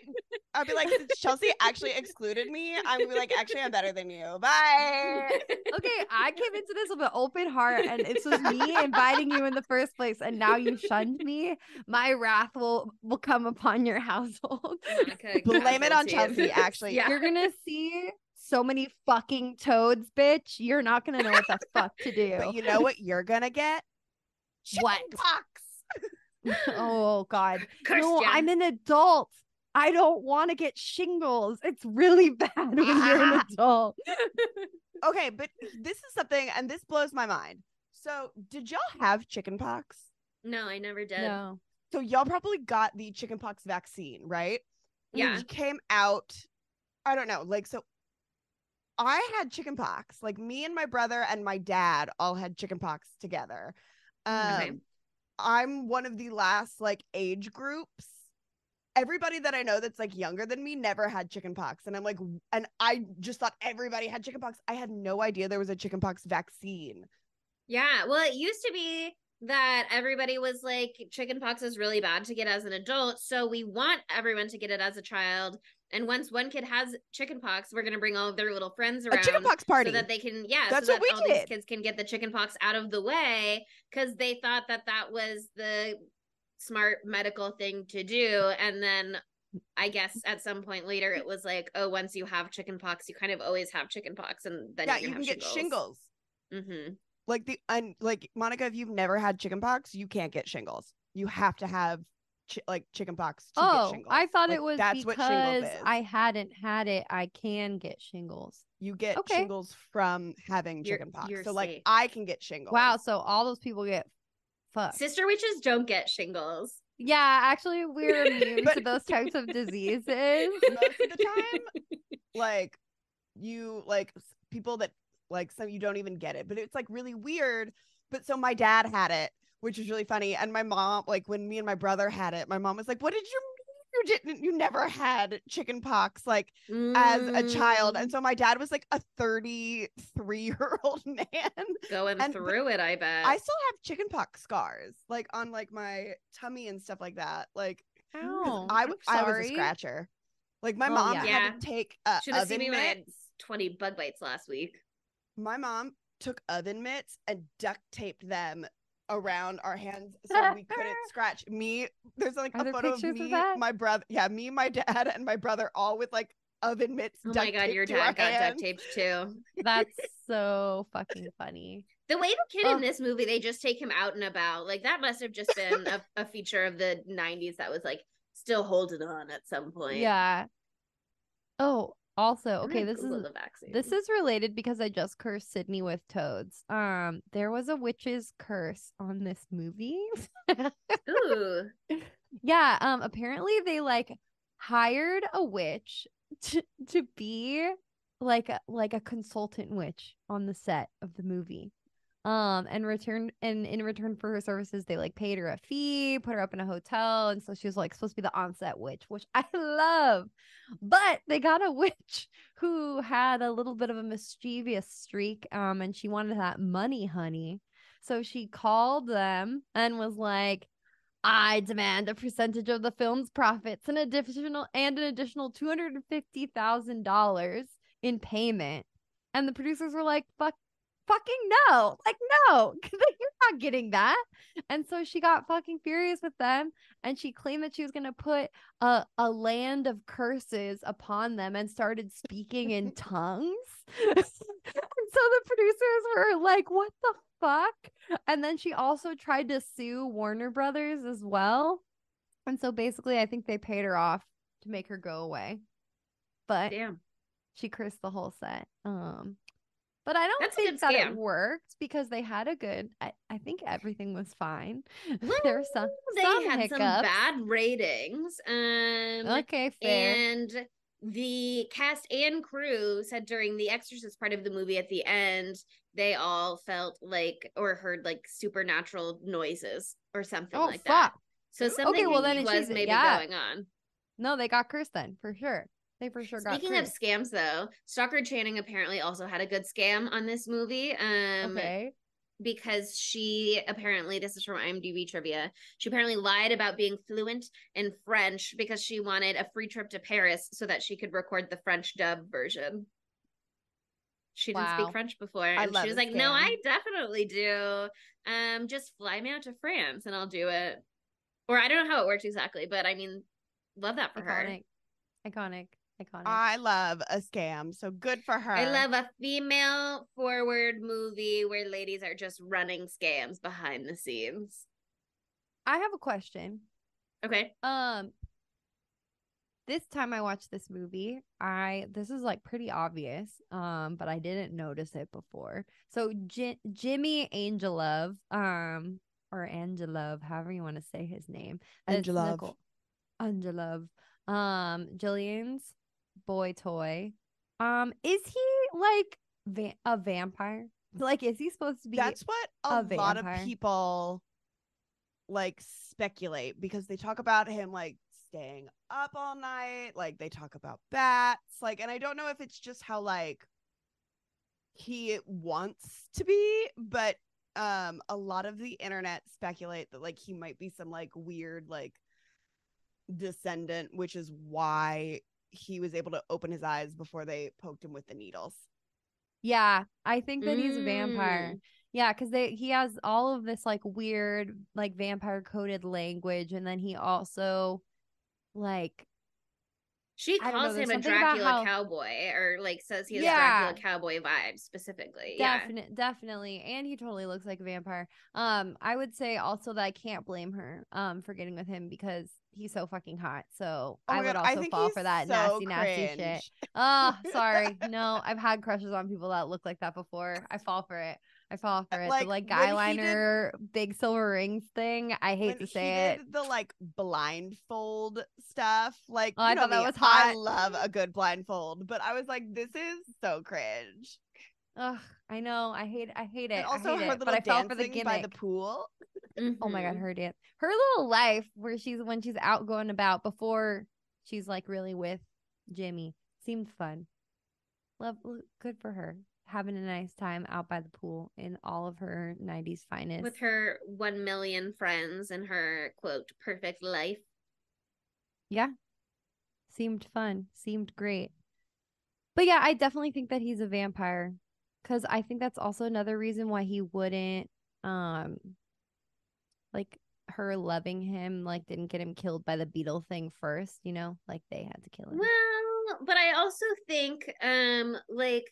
I'd be like, since Chelsea actually excluded me, I'm be like, actually, I'm better than you. Bye. okay, I came into this with an open heart, and this was me inviting you in the first place, and now you shunned me. My wrath will will come upon your household. Okay, Blame it on. Chelsea. Actually, Yeah. You're gonna see so many fucking toads, bitch. You're not gonna know what the fuck to do. But you know what you're gonna get? What? Chickenpox. oh god. Cursed no. I'm an adult. I don't want to get shingles. It's really bad when you're an adult. Okay, but this is something, and this blows my mind. So, did y'all have chickenpox? No, I never did. no. So y'all probably got the chickenpox vaccine, right? Yeah. Which came out I don't know. Like so I had chicken pox. Like me and my brother and my dad all had chicken pox together. Um Okay. I'm one of the last like age groups. Everybody that I know that's like younger than me never had chickenpox. And I'm like, and I just thought everybody had chickenpox. I had no idea there was a chickenpox vaccine. Yeah. Well, it used to be that everybody was like, chickenpox is really bad to get as an adult. So we want everyone to get it as a child. And once one kid has chickenpox, we're going to bring all of their little friends around. A chicken pox party. So that they can, yeah, That's so what that we all these did. kids can get the chickenpox out of the way because they thought that that was the smart medical thing to do. And then I guess at some point later, it was like, oh, once you have chickenpox, you kind of always have chickenpox. And then yeah, you you can, can have get shingles. hmm Like the and like Monica, if you've never had chicken pox, you can't get shingles. You have to have chi- like chicken pox to get Oh, shingles. I thought Like, it was that's what shingles is. I hadn't had it. I can get shingles. you get Okay. shingles from having You're- chicken pox. you're So like. I can get shingles. Wow, so all those people get fucked. Sister witches don't get shingles. Yeah, actually, we're immune to those types of diseases. most of the time, like you like people that like some you don't even get it, but it's like really weird. But so my dad had it, which is really funny, and my mom like when me and my brother had it, my mom was like, "What did you?" You didn't. You never had chicken pox, like as a child, Mm, and so my dad was like a thirty-three-year-old man. going and- through it, I bet. I still have chicken pox scars, like on like my tummy and stuff like that. like Ow, I I was a scratcher. Like my Oh, mom yeah. had to take uh, Should have seen me when I had 20 bug bites last week. My mom took oven mitts and duct taped them around our hands so we couldn't scratch. Me, there's like Are a there photo of pictures of me, my brother, yeah, me, my dad, and my brother all with like oven mitts. Oh my duct god, taped your to our dad got duct taped too. That's so fucking funny. The way the kid Oh. in this movie, they just take him out and about. Like that must have just been a, a feature of the 90s that was like still holding on at some point. Yeah. Oh, also, okay, this Google is the vaccine. this is related because I just cursed Sydney with toads. Um, there was a witch's curse on this movie. Ooh. Yeah, um apparently they like hired a witch to to be like a, like a consultant witch on the set of the movie. Um and return and in return for her services they like paid her a fee, put her up in a hotel and so she was like supposed to be the on-set witch, which I love. But they got a witch who had a little bit of a mischievous streak um and she wanted that money, honey. So she called them and was like I demand a percentage of the film's profits and additional and an additional two hundred and fifty thousand dollars in payment. And the producers were like, "Fuck, fucking no! Like no, you're not getting that." And so she got fucking furious with them, and she claimed that she was gonna put a a land of curses upon them and started speaking in tongues. and so the producers were like, "What the fuck?" And then she also tried to sue Warner Brothers as well. And so basically, I think they paid her off to make her go away. But Damn. she cursed the whole set. Um, but I don't That's think that scam. it worked because they had a good. I, I think everything was fine. Well, there were some. they some had hiccups. some bad ratings. Um Okay, fair. and the cast and crew said during the exorcist part of the movie at the end they all felt like or heard like supernatural noises or something oh like fuck! that so something well, then was maybe yeah. going on No, they got cursed then for sure. They for sure got speaking of scams though Stockard Channing apparently also had a good scam on this movie um okay. because she apparently this is from IMDb trivia. She apparently lied about being fluent in French because she wanted a free trip to Paris so that she could record the French dub version. She didn't Wow. speak French before, I and she was like, "No. I definitely do. Um, just fly me out to France, and I'll do it." Or I don't know how it works exactly, but I mean, love that for her. Iconic. Iconic. Iconic. I love a scam, so good for her. I love a female forward movie where ladies are just running scams behind the scenes. I have a question. Okay. Um this time I watched this movie, I this is like pretty obvious, um, but I didn't notice it before. So Ji- Jimmy Angelov, um, or Angelov, however you want to say his name. that's Angelov. Angelov. Um, Gillian's boy toy. Um, is he like va- a vampire? Like, is he supposed to be? That's what a, a lot of people like speculate because they talk about him like staying up all night, like they talk about bats, like and I don't know if it's just how like he wants to be, but um a lot of the internet speculate that like he might be some like weird like descendant, which is why he was able to open his eyes before they poked him with the needles. Yeah, I think that he's a vampire. Mm. Yeah, because they he has all of this like weird like vampire coded language, and then he also like She I know, calls him a Dracula how- cowboy, or like says he has Yeah. Dracula cowboy vibes specifically. Yeah. definitely, and he totally looks like a vampire. Um, I would say also that I can't blame her um for getting with him because he's so fucking hot. So Oh I would God, also think fall for that so nasty nasty shit. Oh, sorry. No, I've had crushes on people that look like that before. I fall for it. I fall uh, for it. Like, the like when he did- big silver rings thing. I hate to say it. the like blindfold stuff, like Oh, you I know thought that me, was I love a good blindfold, but I was like, this is so cringe. Ugh, I know. I hate. I hate it. And also I her hate it. little But I fell for the dancing gimmick. by the pool. Oh my god, Mhm. her dance, her little life where she's when she's out going about before she's like really with Jimmy seemed fun. Love, good for her having a nice time out by the pool in all of her '90s finest. With her one million friends and her quote perfect life. yeah, seemed fun. Seemed great. But yeah, I definitely think that he's a vampire because I think that's also another reason why he wouldn't, um, like her loving him, like didn't get him killed by the beetle thing first. You know, like they had to kill him. Well, but I also think um like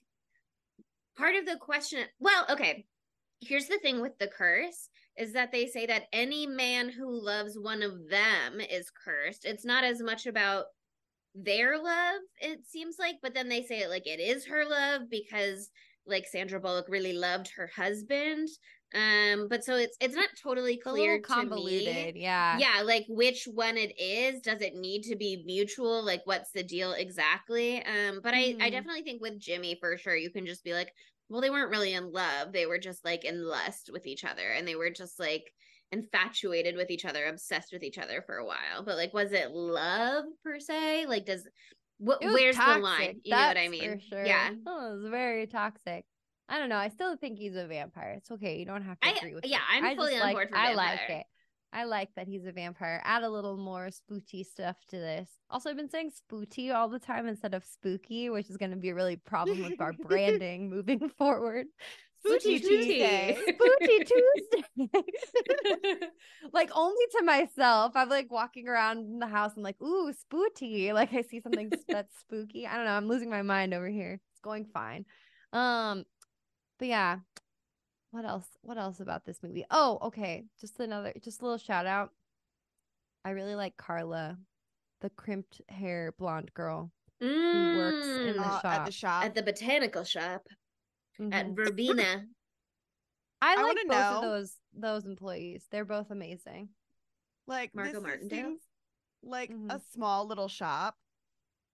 part of the question well, okay. Here's the thing with the curse is that they say that any man who loves one of them is cursed. It's not as much about their love, it seems like, but then they say it like it is her love because like Sandra Bullock really loved her husband. Um, but so it's it's not totally clear convoluted. to me Yeah. yeah like which one it is does it need to be mutual like what's the deal exactly um but i i Mhm. definitely think with jimmy for sure you can just be like well they weren't really in love they were just like in lust with each other and they were just like infatuated with each other obsessed with each other for a while but like was it love per se like does what where's the line toxic, you know what i mean For sure. yeah Oh, it was very toxic. I don't know. I still think he's a vampire. It's okay. You don't have to I- agree with yeah, me. I'm I fully on like, board for I like it. I like that he's a vampire. Add a little more spooky stuff to this. Also, I've been saying spooky all the time instead of spooky, which is going to be a really problem with our branding moving forward. Spooky Tuesday. Spooky Tuesday. like only to myself. I'm like walking around in the house. I'm like, ooh, spooky. Like I see something that's spooky. I don't know. I'm losing my mind over here. It's going fine. Um, but yeah. What else? What else about this movie? Oh, okay. Just another, just a little shout out. I really like Carla, the crimped hair blonde girl. Who works in the Mm, Uh, at the shop. at the botanical shop at Mhm. verbena I I like wanna both of know- those those employees. They're both amazing. like Marco this Martindale? seems like a Mhm. small little shop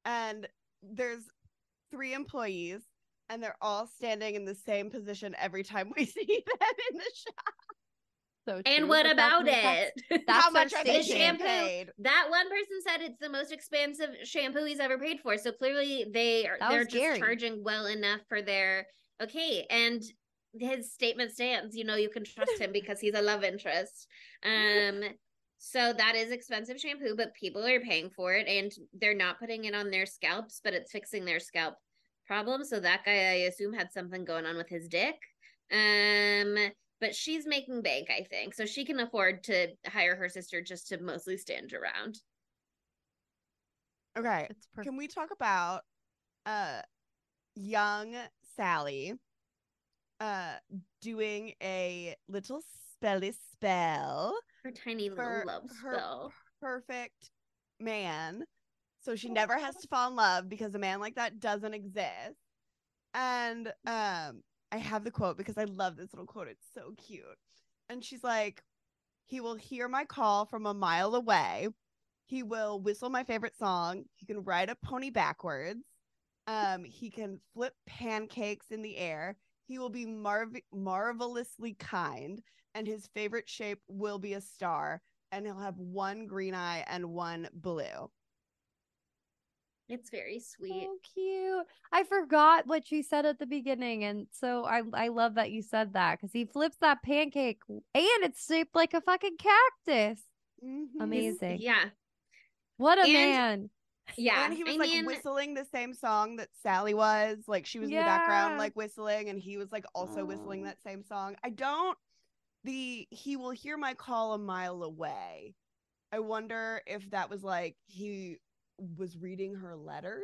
and there's three employees and they're all standing in the same position every time we see them in the shop. So And what but about that's- it? That's How their much are The they shampoo. paid? that one person said it's the most expensive shampoo he's ever paid for. So clearly they are That they're was just Gary. charging well enough for their okay. And his statement stands, you know, you can trust him because he's a love interest. Um so that is expensive shampoo, but people are paying for it and they're not putting it on their scalps, but it's fixing their scalp problem. So that guy I assume had something going on with his dick. Um but she's making bank, I think. So she can afford to hire her sister just to mostly stand around. Okay. It's. Can we talk about uh young Sally uh doing a little spelly spell Her tiny little for love her spell. perfect man so she never has to fall in love because a man like that doesn't exist and um i have the quote because i love this little quote it's so cute and she's like he will hear my call from a mile away He will whistle my favorite song. He can ride a pony backwards. Um, he can flip pancakes in the air. He will be marv- marvelously kind, and his favorite shape will be a star. And he'll have one green eye and one blue. It's very sweet. So cute. I forgot what you said at the beginning, and so I I love that you said that because he flips that pancake and it's shaped like a fucking cactus. Mhm. Amazing. Yeah. What a And- man. Yeah. and he was I like mean, whistling the same song that Sally was. Like she was in the background, like whistling, and he was like also whistling Oh. that same song. I don't the he will hear my call a mile away. I wonder if that was like he was reading her letters.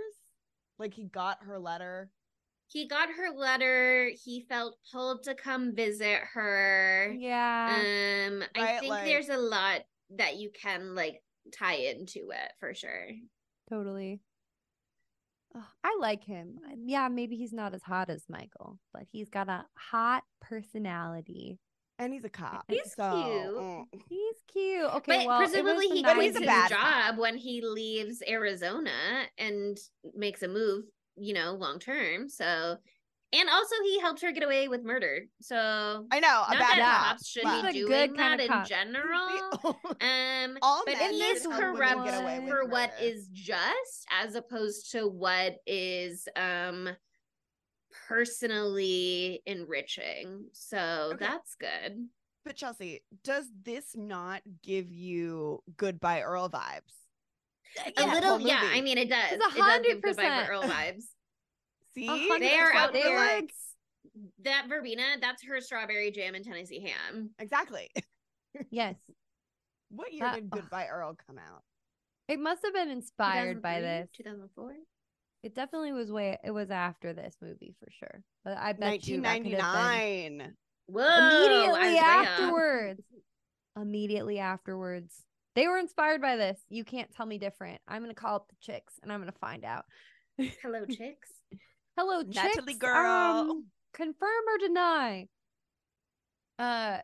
Like he got her letter. he got her letter. He felt pulled to come visit her. Yeah. Um, I think like- there's a lot that you can like tie into it for sure. Totally. Ugh, I like him. Yeah, maybe he's not as hot as Michael, but he's got a hot personality. And he's a cop. He's so, cute. mm. He's cute. Okay, but well, presumably he But quits he's a his job cop. when he leaves Arizona and makes a move, you know, long term. So, and also he helped her get away with murder. So, I know, a bad that cop. cops should be a doing good that in cop. general. Um, All but is corrupt get away with for what is just as opposed to what is um personally enriching. So Okay. that's good. But Chelsea, does this not give you Goodbye Earl vibes? A Yeah, little, yeah. I mean, it does. It's a It does give hundred Goodbye percent. Earl vibes. See, They are out there. like- That verbena, that's her strawberry jam and Tennessee ham. exactly. Yes. What year That- did ugh. Goodbye Earl come out? It must have been inspired by this. 2004. It definitely was way it was after this movie for sure. But I bet you that could have been 1999. Whoa. I was immediately afterwards. Immediately afterwards. They were inspired by this. You can't tell me different. I'm gonna call up the chicks and I'm gonna find out. Hello, chicks. Hello, Natalie chicks. girl. Um, confirm or deny? Uh,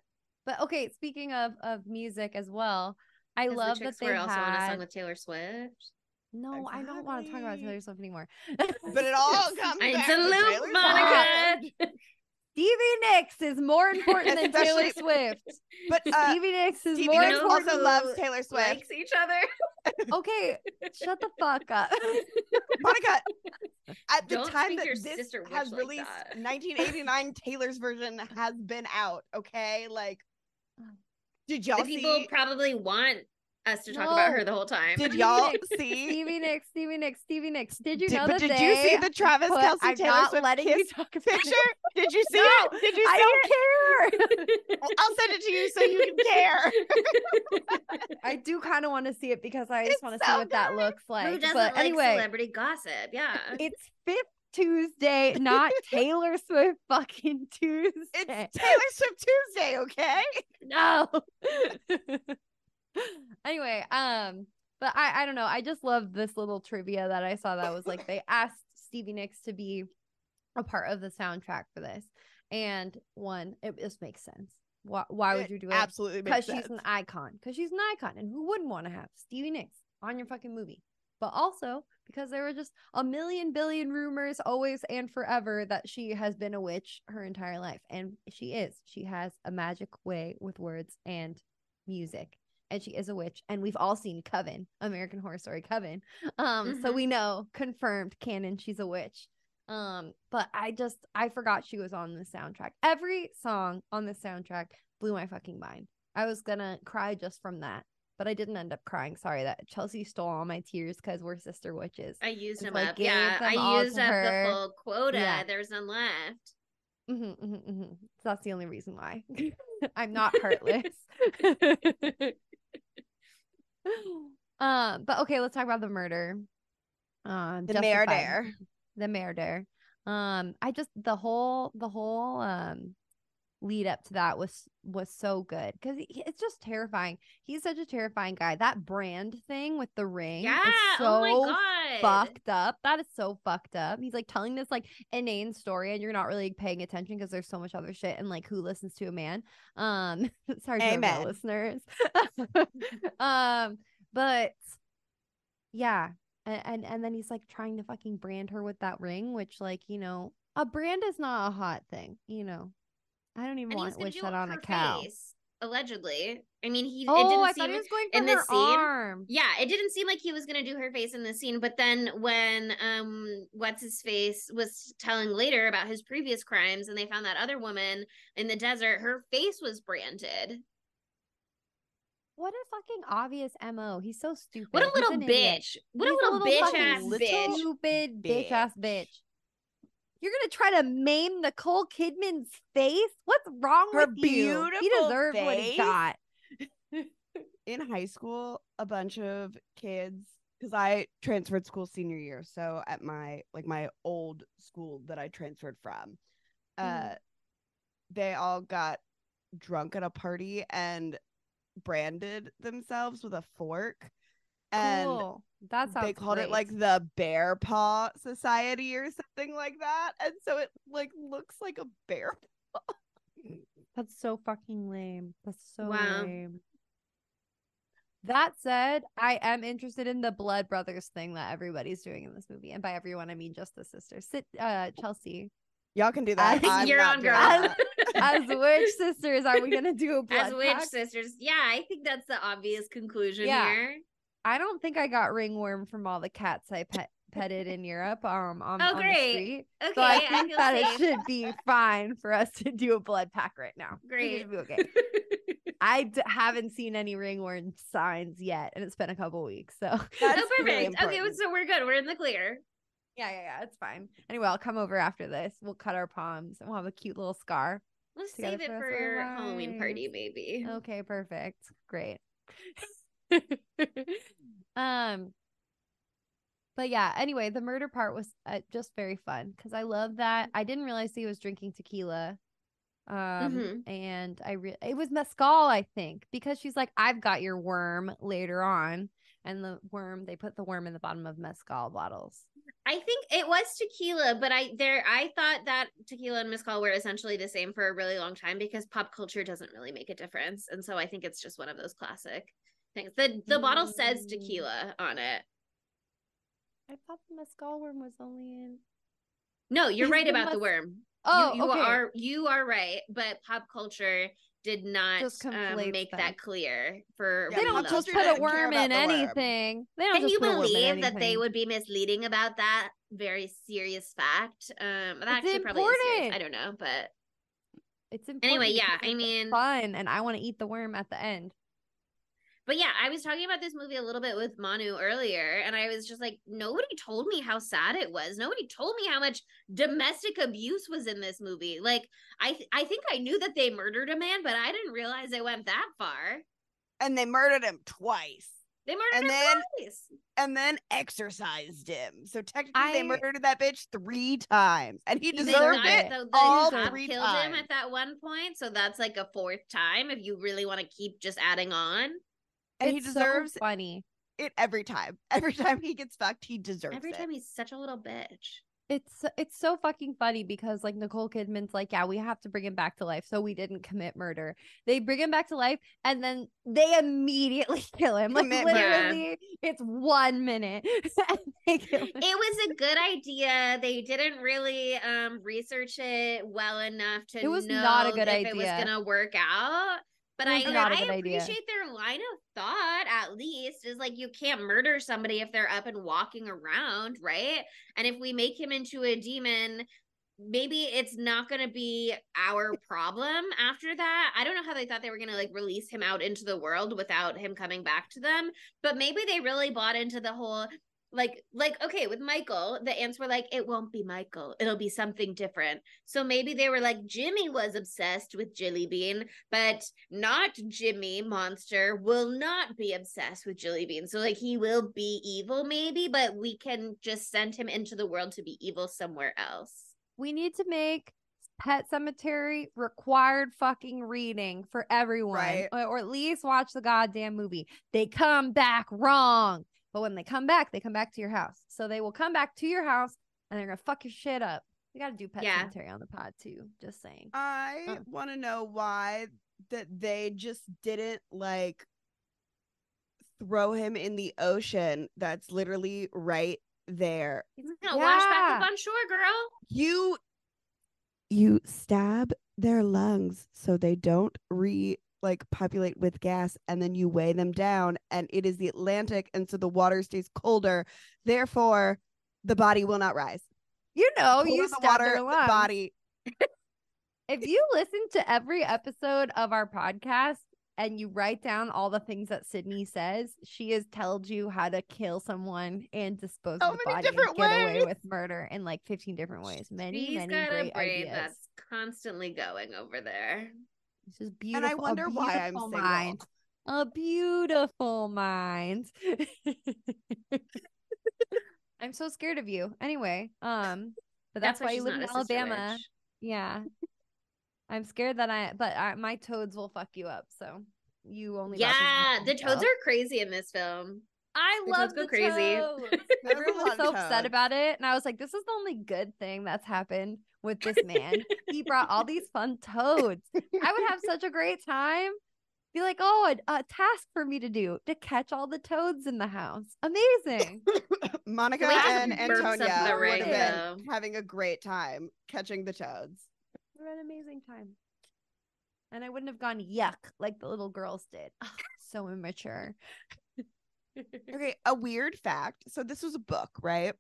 but okay. Speaking of of music as well, I 'Cause the love that they were also on a had. song with Taylor Swift. no, I don't want to talk about Exactly. Taylor Swift anymore. But it all comes I back to salute Taylor Monica. Swift. Stevie Nicks is more important than Taylor Swift. But uh, Stevie Nicks is Stevie more Nicks know also loves Taylor Swift. Likes each other. Okay, shut the fuck up. Monica, at the Don't time that your this sister witch has like released, that. 1989 Taylor's version has been out. Okay, like, did y'all the people probably want us to talk about her the whole time. Did y'all see? Stevie Nicks, Stevie Nicks, Stevie Nicks. Did you Did- know that did you see the Travis put- Kelce I'm Taylor Swift letting you kiss talk about it. picture? Did you see No, it? Did you see I don't care. I'll send it to you so you can care. I do kind of want to see it because I just want to see so what that looks like. Who doesn't but like anyway, celebrity gossip? Yeah. it's Fifth Tuesday, not Taylor Swift fucking Tuesday. It's Taylor Swift Tuesday, okay? no. anyway, um, but I I don't know. I just love this little trivia that I saw that was like they asked Stevie Nicks to be a part of the soundtrack for this, and one, it just makes sense. Why why would It you do it? Absolutely Because she's an icon. Because she's an icon, and who wouldn't want to have Stevie Nicks on your fucking movie? But also because there were just a million billion rumors always and forever that she has been a witch her entire life. And she is. She has a magic way with words and music. And she is a witch. And we've all seen Coven, American Horror Story Coven. Um, so Mhm. we know confirmed canon she's a witch. Um, but I just I forgot she was on the soundtrack. Every song on the soundtrack blew my fucking mind. I was gonna cry just from that, but I didn't end up crying. Sorry that Chelsea stole all my tears because we're sister witches. I used them like up. Yeah. them I used up her. the full quota. Yeah. There's none left. Mhm, mhm, mhm. So that's the only reason why I'm not heartless. um, but okay, let's talk about the murder. Um, The murder. the murder. Um, I just the whole the whole um lead up to that was was so good because it's just terrifying. He's such a terrifying guy. That brand thing with the ring, Yeah. is so oh my god. fucked up. That is so fucked up. He's like telling this like inane story, and you're not really paying attention because there's so much other shit. And like, who listens to a man? Um, sorry to Amen. listeners. um, but Yeah. And, and and then he's like trying to fucking brand her with that ring, which like, you know, a brand is not a hot thing, you know. I don't even And he was want gonna wish do that on a her cow. face, allegedly. I mean, he it Oh, didn't I seem thought he was going for in her the scene- arm. Yeah, it didn't seem like he was gonna do her face in the scene, but then when um what's his face was telling later about his previous crimes and they found that other woman in the desert, her face was branded. What a fucking obvious MO. He's so stupid. What a little an idiot. bitch. What He's a little, bitch fucking ass little bitch. Stupid bitch ass bitch. You're gonna try to maim Nicole Kidman's face? What's wrong Her with you? He beautiful deserved what he face? got. in high school, a bunch of kids, because I transferred school senior year. So at my like my old school that I transferred from, uh, Mhm. they all got drunk at a party and branded themselves with a fork, and cool. That sounds they called it like the Bear Paw Society or something like that. And so it like looks like a bear paw. That's so fucking lame. That's so Wow. lame. That said, I am interested in the Blood Brothers thing that everybody's doing in this movie. And by everyone, I mean just the sisters. Sit uh Chelsea. Y'all can do that. As- You're on doing girl. that. As which sisters are we gonna do a blood As witch pact? sisters. Yeah, I think that's the obvious conclusion Yeah. here. I don't think I got ringworm from all the cats I pet petted in Europe um on, Oh, on the great. street. Okay, So I think that it should be fine for us to do a blood pack right now. Great. okay. I d- haven't seen any ringworm signs yet, and it's been a couple weeks. So That's oh, really perfect. okay, so we're good. We're in the clear. yeah, yeah, yeah, it's fine. Anyway, I'll come over after this. We'll cut our palms and we'll have a cute little scar. Let's save it for for rest of our your Halloween party, lives. maybe. Okay, perfect. Great. um but yeah, anyway, the murder part was uh, just very fun cuz I love that. I didn't realize he was drinking tequila. Um Mhm. and I re- it was mezcal, I think, because she's like I've got your worm later on and the worm they put the worm in the bottom of mezcal bottles. I think it was tequila, but I there I thought that tequila and mezcal were essentially the same for a really long time because pop culture doesn't really make a difference, and so I think it's just one of those classic things. the The bottle says Mm. tequila on it. I thought the mezcal worm was only in No, you're right the about the worm. Oh, you, you okay. are you are right, but pop culture did not um, make them. that clear for Yeah, they don't just put a worm in the worm. anything. They don't Can just you put a worm in believe that they would be misleading about that very serious fact? Um, that It's actually probably serious. important. I don't know, but It's important. Anyway, yeah, I mean- fun, and I want to eat the worm at the end. But yeah, I was talking about this movie a little bit with Manu earlier, and I was just like, nobody told me how sad it was. Nobody told me how much domestic abuse was in this movie. Like, I th- I think I knew that they murdered a man, but I didn't realize it went that far. And they murdered him twice. They murdered And him then- twice. and then exorcised him. So technically, they murdered that bitch three times, and he deserved it. The all three killed him at that one point, so that's like a fourth time. If you really want to keep just adding on, And he It's so deserves funny. it every time. Every time he gets fucked, he deserves every it. Every time he's such a little bitch. It's it's so fucking funny because like Nicole Kidman's like, yeah, we have to bring him back to life, so we didn't commit murder. They bring him back to life, and then they immediately kill him. Like Commit murder. literally, it's one minute. and they kill him. It was a good idea. They didn't really um research it well enough to It was know not a good if it was gonna work out. But I, not a I good idea. appreciate their line of thought at least is like you can't murder somebody if they're up and walking around, right? And if we make him into a demon, maybe it's not going to be our problem after that. I don't know how they thought they were going to like release him out into the world without him coming back to them, but maybe they really bought into the whole like like okay with michael the ants were like it won't be michael. It'll be something different. So maybe they were like jimmy was obsessed with jilly bean but not jimmy monster will not be obsessed with jilly bean so like he will be evil maybe but we can just send him into the world to be evil somewhere else. We need to make Pet Sematary required fucking reading for everyone, Right. or, or at least watch the goddamn movie. They come back wrong, but when they come back, they come back to your house. So they will come back to your house and they're gonna fuck your shit up. We got to do Pet Yeah. Sematary on the pod too. Just saying. I Uh. want to know why that they just didn't like throw him in the ocean that's literally right there. He's gonna wash back up on shore, girl. You you stab their lungs so they don't re like populate with gas and then you weigh them down and it is the Atlantic and so the water stays colder. Therefore, the body will not rise. You know, Colder you the water, their the body. If you listen to every episode of our podcast and you write down all the things that Sydney says, she has told you how to kill someone and dispose So of the many body and different get away with murder in like 15 different ways. Many, He's many got a brain ideas. that's constantly going over there. It's just beautiful. And I a wonder why I'm beautiful single. mind. A beautiful mind. I'm so scared of you. Anyway, um, but that's, why, she's you live in not a sister Alabama. witch. Yeah. I'm scared that I, but I, my toads will fuck you up. So you only. Yeah, the toads yourself. are crazy in this film. I the love toads go the crazy. toads. Everyone was of so upset about it, and I was like, "This is the only good thing that's happened with this man. he brought all these fun toads. I would have such a great time. Be like, oh, a, a task for me to do to catch all the toads in the house. Amazing. Monica way and he burps up Antonia the would have been having a great time catching the toads. What an amazing time. And I wouldn't have gone yuck like the little girls did. Ugh, so immature. Okay, a weird fact. So this was a book, right?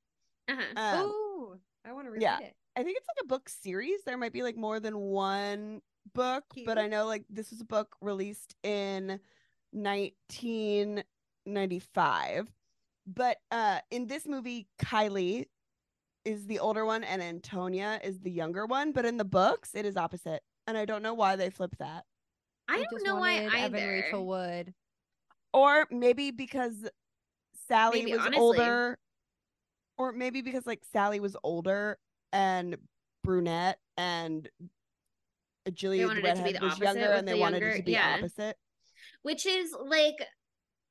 Uh-huh. Um, oh, I want to read yeah. it. I think it's like a book series. There might be like more than one book, but I know like this was a book released in 1995. But uh in this movie, Kylie is the older one and Antonia is the younger one. But in the books, it is opposite. And I don't know why they flipped that. I They don't just know why wanted either. Evan Rachel Wood. Or maybe because Sally Maybe, was honestly. older. Or maybe because like Sally was older and brunette and Julia the it to be redhead the was younger and they wanted it to be yeah. opposite. Which is like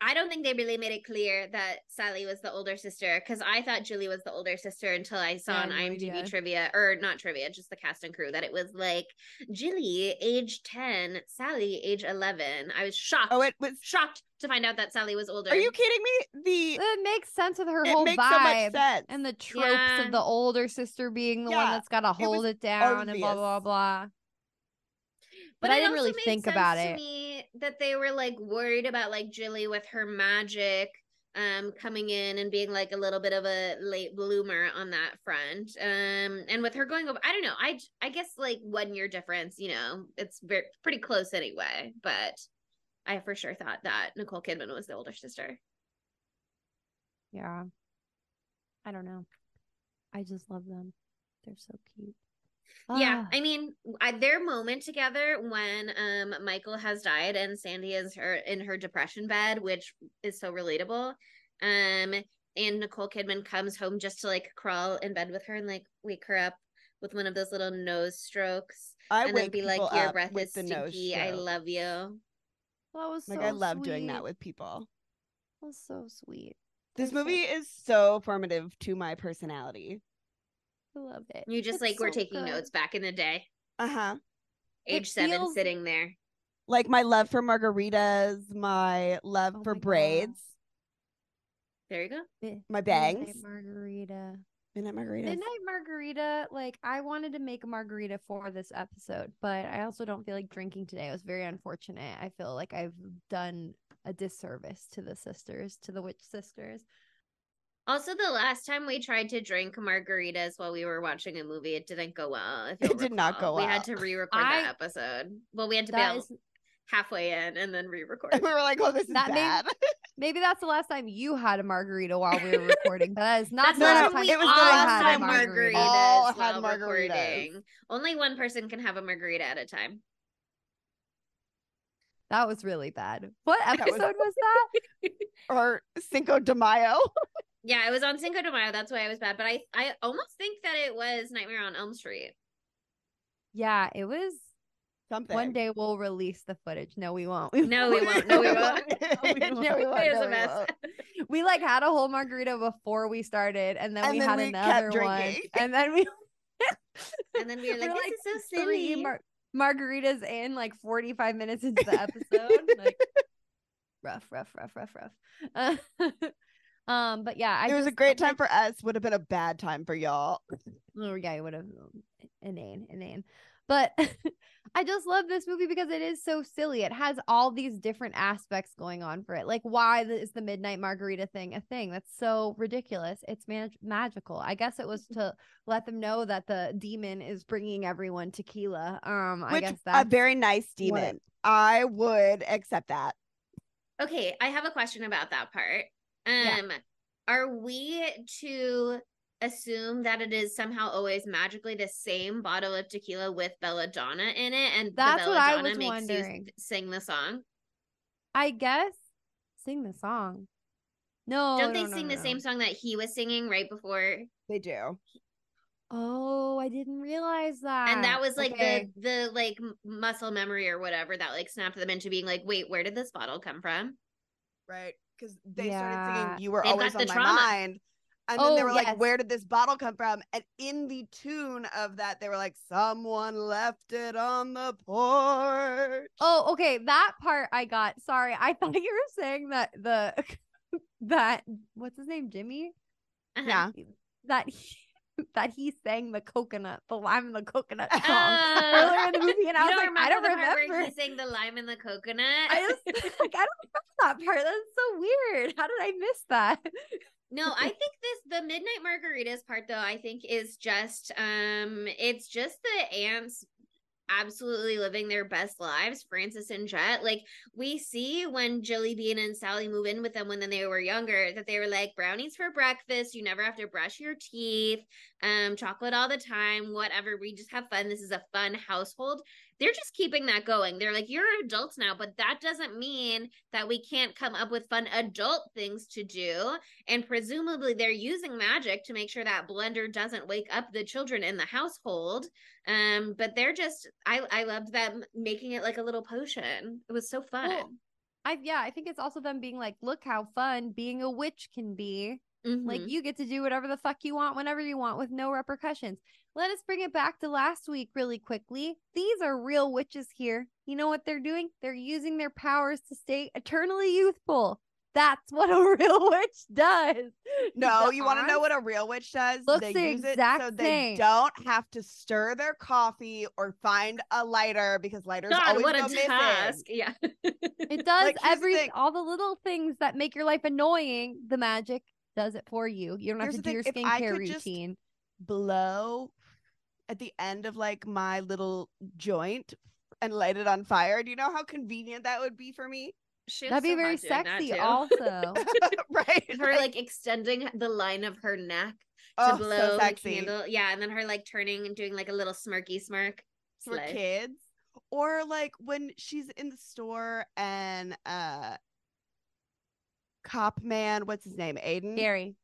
I don't think they really made it clear that Sally was the older sister because I thought Julie was the older sister until I saw Yeah, on IMDb idea. trivia or not trivia, just the cast and crew that it was like Julie age 10, Sally age 11. I was shocked. Oh, it was shocked to find out that Sally was older. Are you kidding me? The It makes sense with her it whole makes so much vibe sense. and the tropes Yeah. of the older sister being the one that's got to hold it down and blah blah blah. But, it I didn't really think sense about to it. That they were like worried about like Julie with her magic um coming in and being like a little bit of a late bloomer on that front um and with her going over i don't know i i guess like one year difference you know it's very pretty close anyway but i for sure thought that nicole kidman was the older sister Yeah. I don't know. I just love them. They're so cute. Yeah Ah, i mean I, their moment together when um michael has died and sandy is her in her depression bed which is so relatable um and nicole kidman comes home just to like crawl in bed with her and like wake her up with one of those little nose strokes I and then wake be like people your up breath with is the nose stinky i love you that was Like so I love doing that with people. That was so sweet. This They're so- movie is so formative to my personality. I love it. you just It's like were taking good. notes back in the day Uh-huh. It age seven sitting there Like my love for margaritas, my love Oh for my God. braids, there you go Mi- my Midnight bangs. margarita. Midnight margaritas. Midnight margarita. Like I wanted to make a margarita for this episode, but I also don't feel like drinking today. It was very unfortunate. I feel like I've done a disservice to the sisters, to the witch sisters. Also, the last time we tried to drink margaritas while we were watching a movie, it didn't go well. If you'll It did not recall. go We had to re-record I- that episode. Well, we had to That bail is halfway in and then re-record. And we were like, oh, this is That made- bad. maybe that's the last time you had a margarita while we were recording. But that is not That's the last time we it was all the last had time a we margaritas all while had margaritas. recording. Only one person can have a margarita at a time. That was really bad. What was- episode was that? or Cinco de Mayo. Yeah, it was on Cinco de Mayo. That's why I was bad. But I, I almost think that it was Nightmare on Elm Street. Yeah, it was. Something. One day we'll release the footage. No, we won't. No, we won't. No, we won't. no, we won't. it was No, a we mess. won't. we like had a whole margarita before we started, and then And we then had we another kept one, and then we And then we were like, We're this like is so three silly. mar- margaritas in like 45 minutes into the episode. like, rough, rough, rough, rough, rough. Um, but yeah, I it was a great I'm time for us. Would have been a bad time for y'all. Oh yeah, it would have inane, inane. But I just love this movie because it is so silly. It has all these different aspects going on for it. Like, why is the midnight margarita thing a thing? That's so ridiculous. It's mag- magical. I guess it was to let them know that the demon is bringing everyone tequila. Um, I guess guess a very nice demon. I would accept that. Okay, I have a question about that part. Yeah. Um, are we to assume that it is somehow always magically the same bottle of tequila with belladonna in it, and That's the what I was makes wondering. you sing the song? I guess sing the song. No, Don't they no, no, sing the no. same song that he was singing right before? They do. Oh, I didn't realize that. and that was like Okay. the the like muscle memory or whatever that like snapped them into being like, wait, where did this bottle come from? Right. Because they started singing You Were They've Always on the My trauma. Mind. And then they Oh, were like. Where did this bottle come from? And in the tune of that, they were like, Someone left it on the porch. Oh, okay. That part I got. Sorry. I thought you were saying that the that what's his name? Jimmy? Uh-huh. Yeah. That he that he sang the coconut, the lime and the coconut song Oh. earlier in the movie. And I was don't like, I don't remember. he sang the lime and the coconut? I just like I don't remember that part. That's so weird. How did I miss that? No, I think this the midnight margaritas part though, I think is just um it's just the aunts absolutely living their best lives, Frances and Jet. Like we see when Jilly Bean and Sally move in with them when they were younger that they were like brownies for breakfast, you never have to brush your teeth, um, chocolate all the time, whatever. We just have fun. This is a fun household. They're just keeping that going. They're like, you're adults now, but that doesn't mean that we can't come up with fun adult things to do and presumably they're using magic to make sure that blender doesn't wake up the children in the household um but they're just i i loved them making it like a little potion it was so fun Well, I yeah, I think it's also them being like, look how fun being a witch can be. Like Mhm. you get to do whatever the fuck you want whenever you want with no repercussions. Let us bring it back to last week really quickly. These are real witches here. You know what they're doing? They're using their powers to stay eternally youthful. That's what a real witch does. No, The you want to know what a real witch does? Looks they the use it exact so they same. don't have to stir their coffee or find a lighter because lighters god always what go a missing. task yeah It does Like, here's the every all the little things that make your life annoying. The magic does it for you. You don't have Here's to do your thing, if skincare could just- routine. Blow at the end of like my little joint and light it on fire. Do you know how convenient that would be for me? She was That'd be very hot doing that, sexy. too. Also, right? her like extending the line of her neck to oh, blow so the candle yeah and then her like turning and doing like a little smirky smirk for Slay. kids. Or like when she's in the store and uh cop man, what's his name? Aidan? Gary.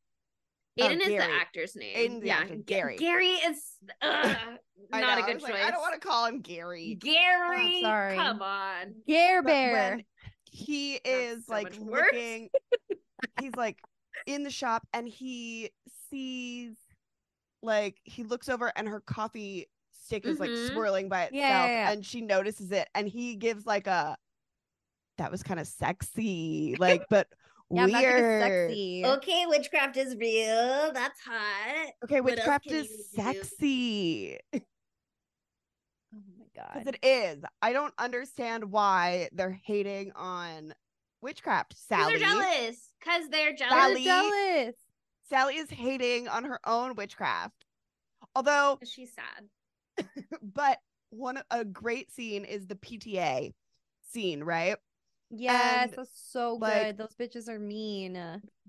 Oh, Aidan is the actor's name. Aidan's the yeah, actor, Gary. Gary is ugh, not know, a I good was choice. like, I don't want to call him Gary. Gary, sorry. come on. Gare But Bear. when he is so like much worse. looking he's like in the shop and he sees like he looks over and her coffee stick is like Mhm. swirling by itself Yeah, yeah, yeah. and she notices it and he gives like a that was kind of sexy like but Yeah, magic is weird sexy. Okay, witchcraft is real. That's hot. okay What witchcraft is sexy Oh my because god. it is i don't understand why they're hating on witchcraft. sally They're jealous. Because they're jealous. They're Sally- jealous. Sally is hating on her own witchcraft. Although, She's sad. but one a great scene is the PTA scene, right? Yes, And, that's so like- good. Those bitches are mean.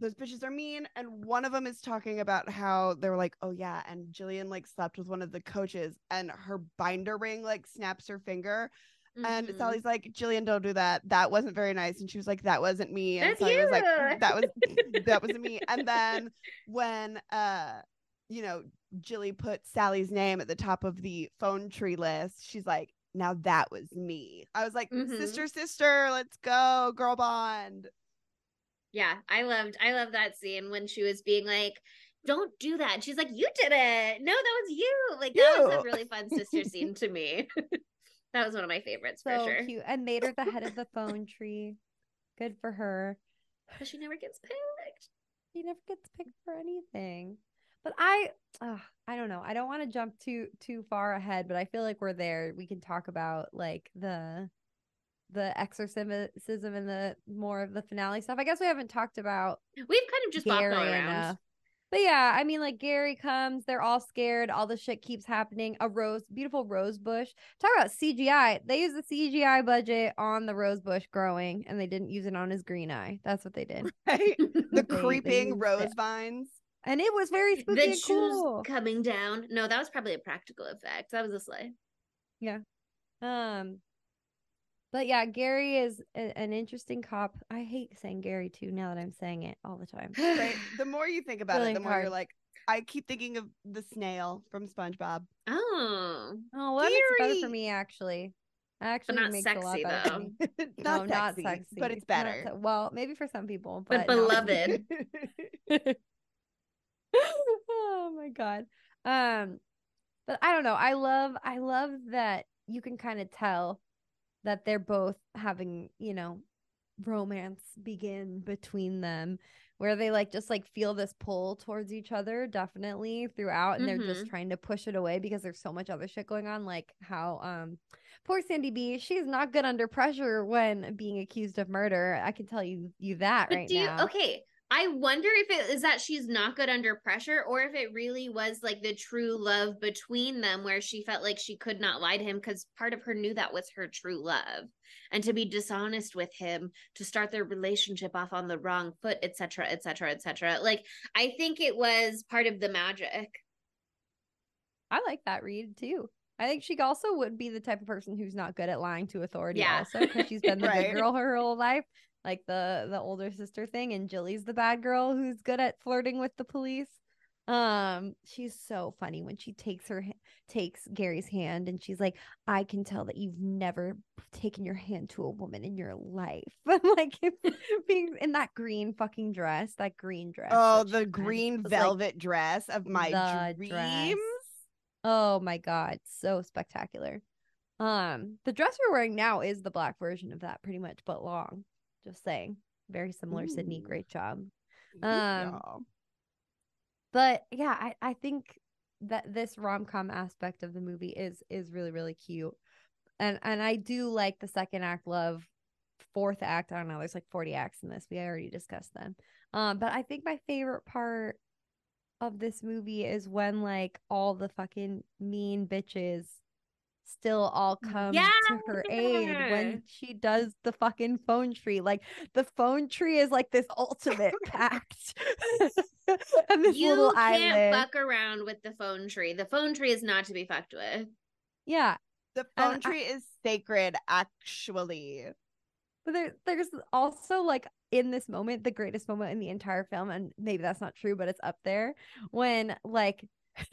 Those bitches are mean, and one of them is talking about how they were like, "Oh yeah," and Gillian like slept with one of the coaches, and her binder ring like snaps her finger, and Mhm. Sally's like, "Gillian, don't do that. That wasn't very nice." And she was like, "That wasn't me," and That's Sally was like, you. "That was that wasn't me." And then when uh, you know, Jilly put Sally's name at the top of the phone tree list, she's like, "Now that was me." I was like, Mhm. "Sister, sister, let's go, girl bond." Yeah, I loved I loved that scene when she was being like, Don't do that. And she's like, You did it. No, that was you. Like that was a really fun sister scene to me. that was one of my favorites for So sure. cute. And made her the head of the phone tree. Good for her. But she never gets picked. She never gets picked for anything. But I, uh, I don't know. I don't want to jump too too far ahead, but I feel like we're there. We can talk about like the the exorcism and the more of the finale stuff. I guess we haven't talked about We've kind of just bopped all Gary around. enough. But yeah, I mean, like Gary comes, they're all scared. All the shit keeps happening. A rose, beautiful rose bush. Talk about CGI. They used the CGI budget on the rose bush growing, and they didn't use it on his green eye. That's what they did, Right? The They- they creeping used rose it. vines. And it was very spooky the and shoes cool. coming down. No, that was probably a practical effect. That was a sleigh. Yeah. Um, but yeah, Gary is a- an interesting cop. I hate saying Gary too. Now that I'm saying it all the time. Right? The more you think about it, the more hard. you're like, I keep thinking of the snail from SpongeBob. Oh, Oh, well, that makes it better for me actually. Actually, not makes it a lot sexy, better for though. me. not, no, sexy, not sexy, but it's better. se- well, maybe for some people, But but, not for beloved. me. oh my god. Um, but I don't know. I love, I love that you can kind of tell that they're both having, you know, romance begin between them where they like just like feel this pull towards each other definitely throughout and they're just Mhm. trying to push it away because there's so much other shit going on like how um poor Sandy B she's not good under pressure when being accused of murder I can tell you you that but right do you? now Okay, I wonder if it is that she's not good under pressure, or if it really was like the true love between them, where she felt like she could not lie to him because part of her knew that was her true love, and to be dishonest with him to start their relationship off on the wrong foot, etc., etc., etc. Like I think it was part of the magic. I like that read too I think she also would be the type of person who's not good at lying to authority Yeah. also because she's been the Right. good girl her whole life like the the older sister thing and Jilly's the bad girl who's good at flirting with the police um she's so funny when she takes her takes Gary's hand and she's like I can tell that you've never taken your hand to a woman in your life like being in that green fucking dress that green dress Oh, the green was, like, velvet dress of my dreams. dress. Oh my god, so spectacular. Um, the dress we're wearing now is the black version of that, pretty much, but long. Just saying, very similar. Sydney, great job. Yeah. But yeah, I I think that this rom com aspect of the movie is is really really cute, and and I do like the second act love. Fourth act, I don't know. There's like 40 acts in this. We already discussed them. Um, but I think my favorite part of this movie is when like all the fucking mean bitches still all come to her aid when she does the fucking phone tree. Like the phone tree is like this ultimate pact. and this you little can't island. fuck around with the phone tree. The phone tree is not to be fucked with. Yeah. The And phone I- tree is sacred, actually. But there, there's also like in this moment, the greatest moment in the entire film, and maybe that's not true, but it's up there when like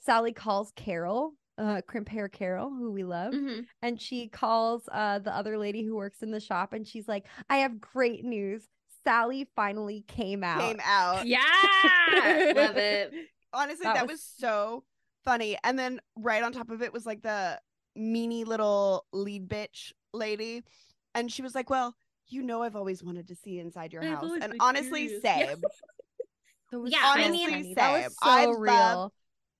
Sally calls Carol, uh, crimp hair Carol, who we love, Mhm. and she calls uh the other lady who works in the shop, and she's like, "I have great news. Sally finally came out." Came out. Yeah, love it. Honestly, That that, was- was... so funny. And then right on top of it was like the meanie little lead bitch lady. And she was like, Well, you know I've always wanted to see inside your I've house. And honestly, curious. same. Yeah. Was I mean- funny. that was so I real.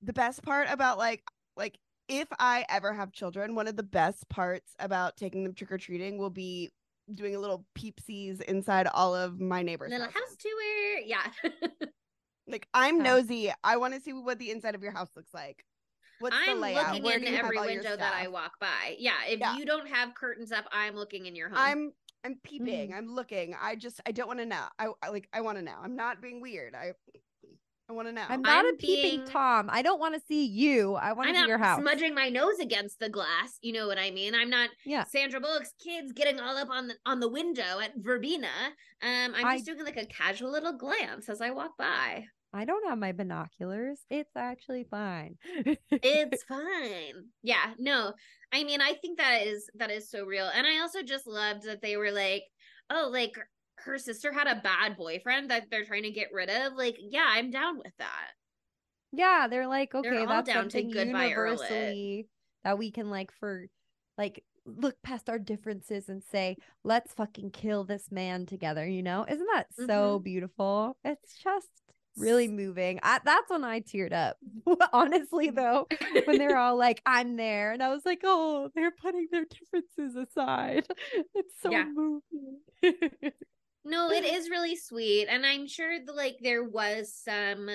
the best part about like like if I ever have children, one of the best parts about taking them trick or treating will be doing a little peepsies inside all of my neighbors' Little houses. house tour. Yeah. Like I'm nosy. I want to see what the inside of your house looks like. What's the I'm layout? looking Where in do you have every window that I walk by. Yeah. If Yeah. you don't have curtains up, I'm looking in your home. I'm I'm peeping. Mhm. I'm looking. I just I don't want to know. I, I like I want to know. I'm not being weird. I I want to know. I'm not a I'm peeping being- Tom. I don't want to see you. I want I'm to see not your house. smudging my nose against the glass. You know what I mean? I'm not Yeah. Sandra Bullock's kids getting all up on the on the window at Verbena. Um, I'm I- just doing like a casual little glance as I walk by. I don't have my binoculars. It's actually fine. It's fine. Yeah, no. I mean, I think that is that is so real. And I also just loved that they were like, oh, like her sister had a bad boyfriend that they're trying to get rid of. Like, yeah, I'm down with that. Yeah, they're like, okay, all that's down to something goodbye, Earl it. universally that we can like for like look past our differences and say, let's fucking kill this man together, you know? Isn't that so mm-hmm. beautiful? It's just really moving. I, that's when I teared up. Honestly, mm-hmm. though, when they're all like, I'm there. And I was like, oh, they're putting their differences aside. It's so Yeah. moving. No, it is really sweet. And I'm sure the, like there was some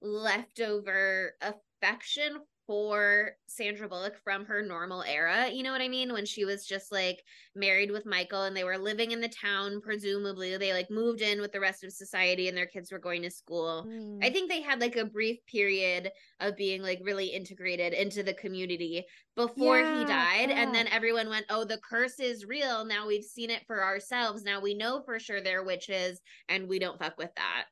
leftover affection for Sandra Bullock from her normal era. You know what I mean? When she was just like married with Michael and they were living in the town, presumably. They like moved in with the rest of society and their kids were going to school. Mm. I think they had like a brief period of being like really integrated into the community before he Yeah, died. And then everyone went, Oh, the curse is real. Now we've seen it for ourselves. Now we know for sure they're witches and we don't fuck with that.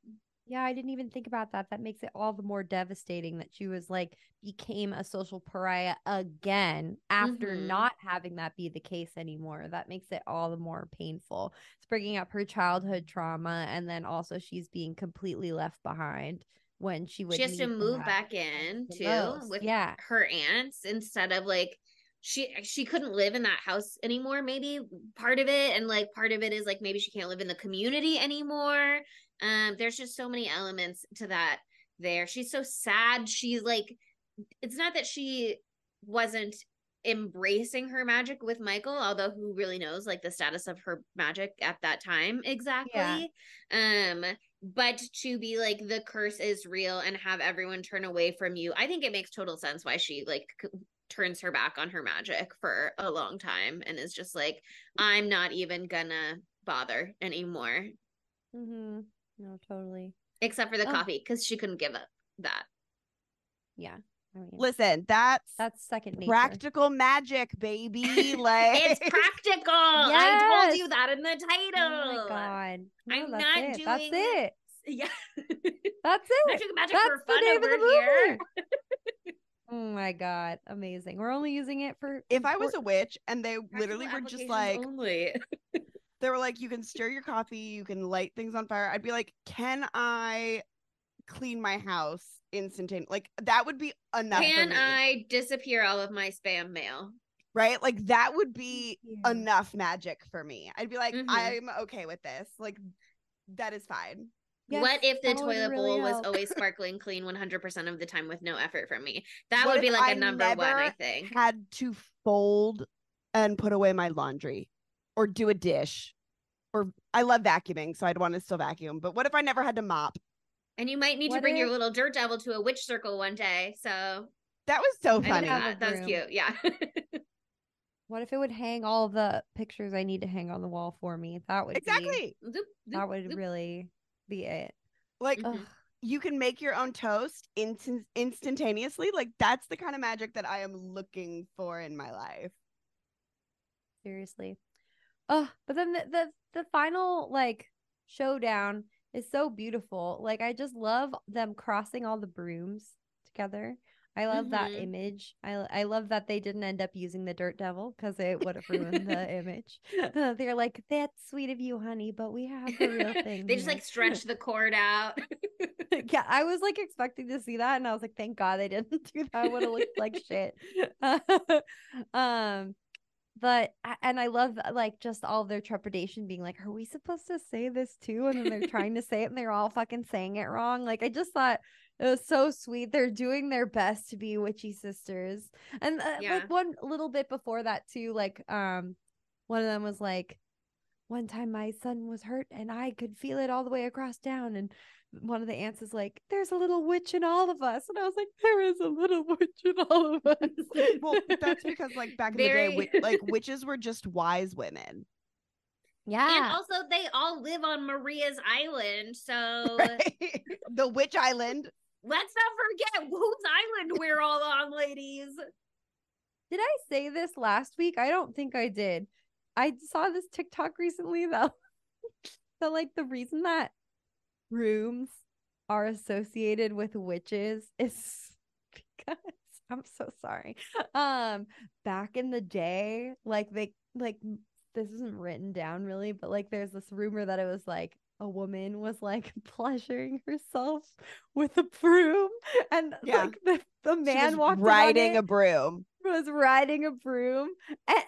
Yeah, I didn't even think about that. That makes it all the more devastating that she was like became a social pariah again after Mhm. not having that be the case anymore. That makes it all the more painful. It's bringing up her childhood trauma and then also she's being completely left behind when she would She has to move back in too most. with yeah. her aunts instead of like she she couldn't live in that house anymore maybe part of it and like part of it is like maybe she can't live in the community anymore um there's just so many elements to that there. She's so sad. She's like it's not that she wasn't embracing her magic with michael although who really knows like the status of her magic at that time exactly. Um but to be like the curse is real and have everyone turn away from you i think it makes total sense why she like c- turns her back on her magic for a long time and is just like i'm not even gonna bother anymore. Mm-hmm. No, totally. except for the Oh. coffee because she couldn't give up that Yeah. I mean, Listen, that's that's second nature. practical magic, baby. Like it's practical i told you that in the title Oh my god. No, I'm not it. doing That's it. yeah That's not it. doing magic That's for the fun name of over the here movie. Oh my god, amazing. We're only using it for if I was a witch and they literally were just like only they were like you can stir your coffee, you can light things on fire. I'd be like, "Can I clean my house instantaneously?" Like that would be enough for Can me, I disappear all of my spam mail? right? Like that would be Yeah. enough magic for me. I'd be like, Mhm. "I'm okay with this." Like that is fine. what if the toilet really bowl was always sparkling clean 100% of the time with no effort from me? That What would be like a I number one, I think. Had to fold and put away my laundry or do a dish. Or I love vacuuming, so I'd want to still vacuum. But what if I never had to mop? And you might need to What bring your little dirt devil to a witch circle one day. So That was so funny. that. That was cute. Yeah. What if it would hang all the pictures I need to hang on the wall for me? That would be Exactly. Zoop, that would zoop. really be it. Like Mhm. You can make your own toast instant instantaneously. Like that's the kind of magic that I am looking for in my life. seriously. Oh, but then the, the the final like showdown is so beautiful. Like I just love them crossing all the brooms together. I love that Mhm. image. I I love that they didn't end up using the dirt devil because it would have ruined the image. Uh, they're like, "That's sweet of you, honey, but we have the real thing." they just like stretch the cord out. yeah, I was like expecting to see that, and I was like, thank God they didn't do that. Would have looked like shit. um, but and I love like just all their trepidation, being like, are we supposed to say this too? And then they're trying to say it, and they're all fucking saying it wrong. Like I just thought it was so sweet. They're doing their best to be witchy sisters, and uh, Yeah. like one little bit before that too, like um, one of them was like. One time my son was hurt and I could feel it all the way across town and one of the aunts is like, "There's a little witch in all of us," and I was like, "There is a little witch in all of us." Well, that's because like back in the day, wi- like witches were just wise women. yeah, And also, they all live on Maria's Island. So right? the witch island. let's not forget whose island we're all on, ladies. did I say this last week? I don't think I did. I saw this TikTok recently though. that like the reason that rooms are associated with witches is because I'm so sorry. Um back in the day, like they like this isn't written down really, but like there's this rumor that it was like a woman was like pleasuring herself with a broom and Yeah. like the, the She man was walked riding a a broom. was riding a broom and,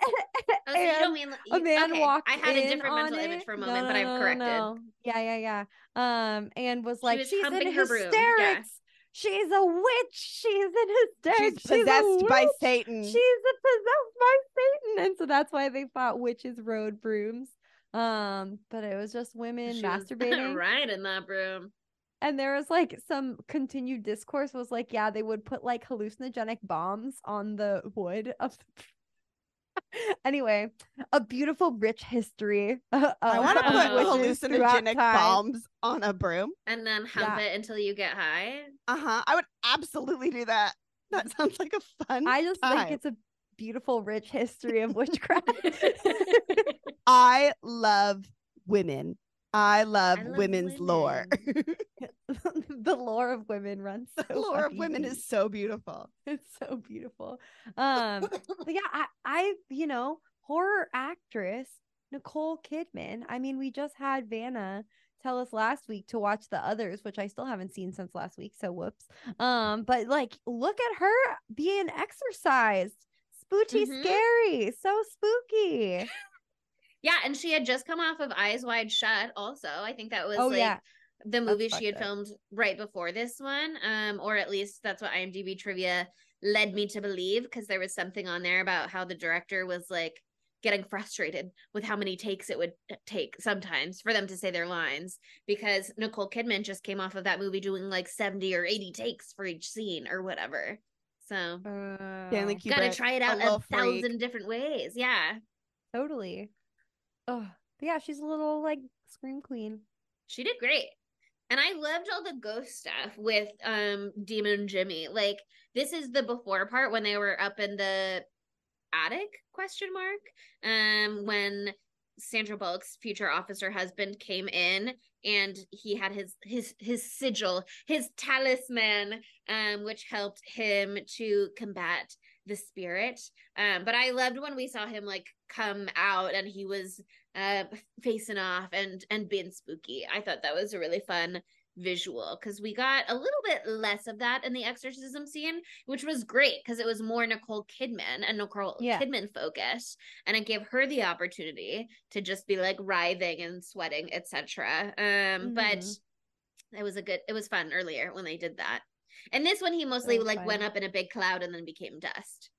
Oh, so you don't and mean a man okay, walked I had a different mental on image for a moment, no, but I've corrected. no. Yeah, yeah, yeah. Um, and was like, was she's in humping her broom, hysterics. yeah. She's a witch. She's in hysterics. She's possessed by. Satan. She's a possessed by Satan, and so that's why they thought witches rode brooms. Um, but it was just women She was masturbating, riding that broom. and there was like some continued discourse. Was like, yeah, they would put like hallucinogenic bombs on the wood of the. anyway, a beautiful, rich history. uh, I want to put Wow. hallucinogenic bombs on a broom. And then hump Yeah. it until you get high. Uh huh. I would absolutely do that. That sounds like a fun. I just time. think it's a beautiful, rich history of witchcraft. I love women. I love, love women's lore. the lore of women runs so the lore of women is so beautiful. it's so beautiful. Um, but yeah, I, I, you know, horror actress Nicole Kidman. I mean, we just had Vanna tell us last week to watch the others, which I still haven't seen since last week. So whoops. Um, but like, look at her being exorcised. Spooky, Mhm. scary, so spooky. Yeah, and she had just come off of Eyes Wide Shut. Also, I think that was Oh like yeah, the movie fucked she had up. filmed right before this one, um, or at least that's what IMDb trivia led me to believe because there was something on there about how the director was like getting frustrated with how many takes it would take sometimes for them to say their lines because Nicole Kidman just came off of that movie doing like 70 or 80 takes for each scene or whatever. So Stanley Oh, Kubrick. gotta try it a out a, freak. thousand different ways. Yeah. totally. Oh, but yeah, she's a little like scream queen. She did great. And I loved all the ghost stuff with um Demon Jimmy. Like this is the before part when they were up in the attic question mark um when Sandra Bullock's future officer husband came in and he had his his his sigil, his talisman um which helped him to combat the spirit. Um but I loved when we saw him like come out and he was uh facing off and and being spooky. I thought that was a really fun visual because we got a little bit less of that in the exorcism scene, which was great because it was more Nicole Kidman and Nicole Yeah. Kidman focused, and it gave her the opportunity to just be like writhing and sweating, etc. Um, but Mhm. it was a good, it was fun earlier when they did that. And this one, he mostly like went up in a big cloud and then became dust.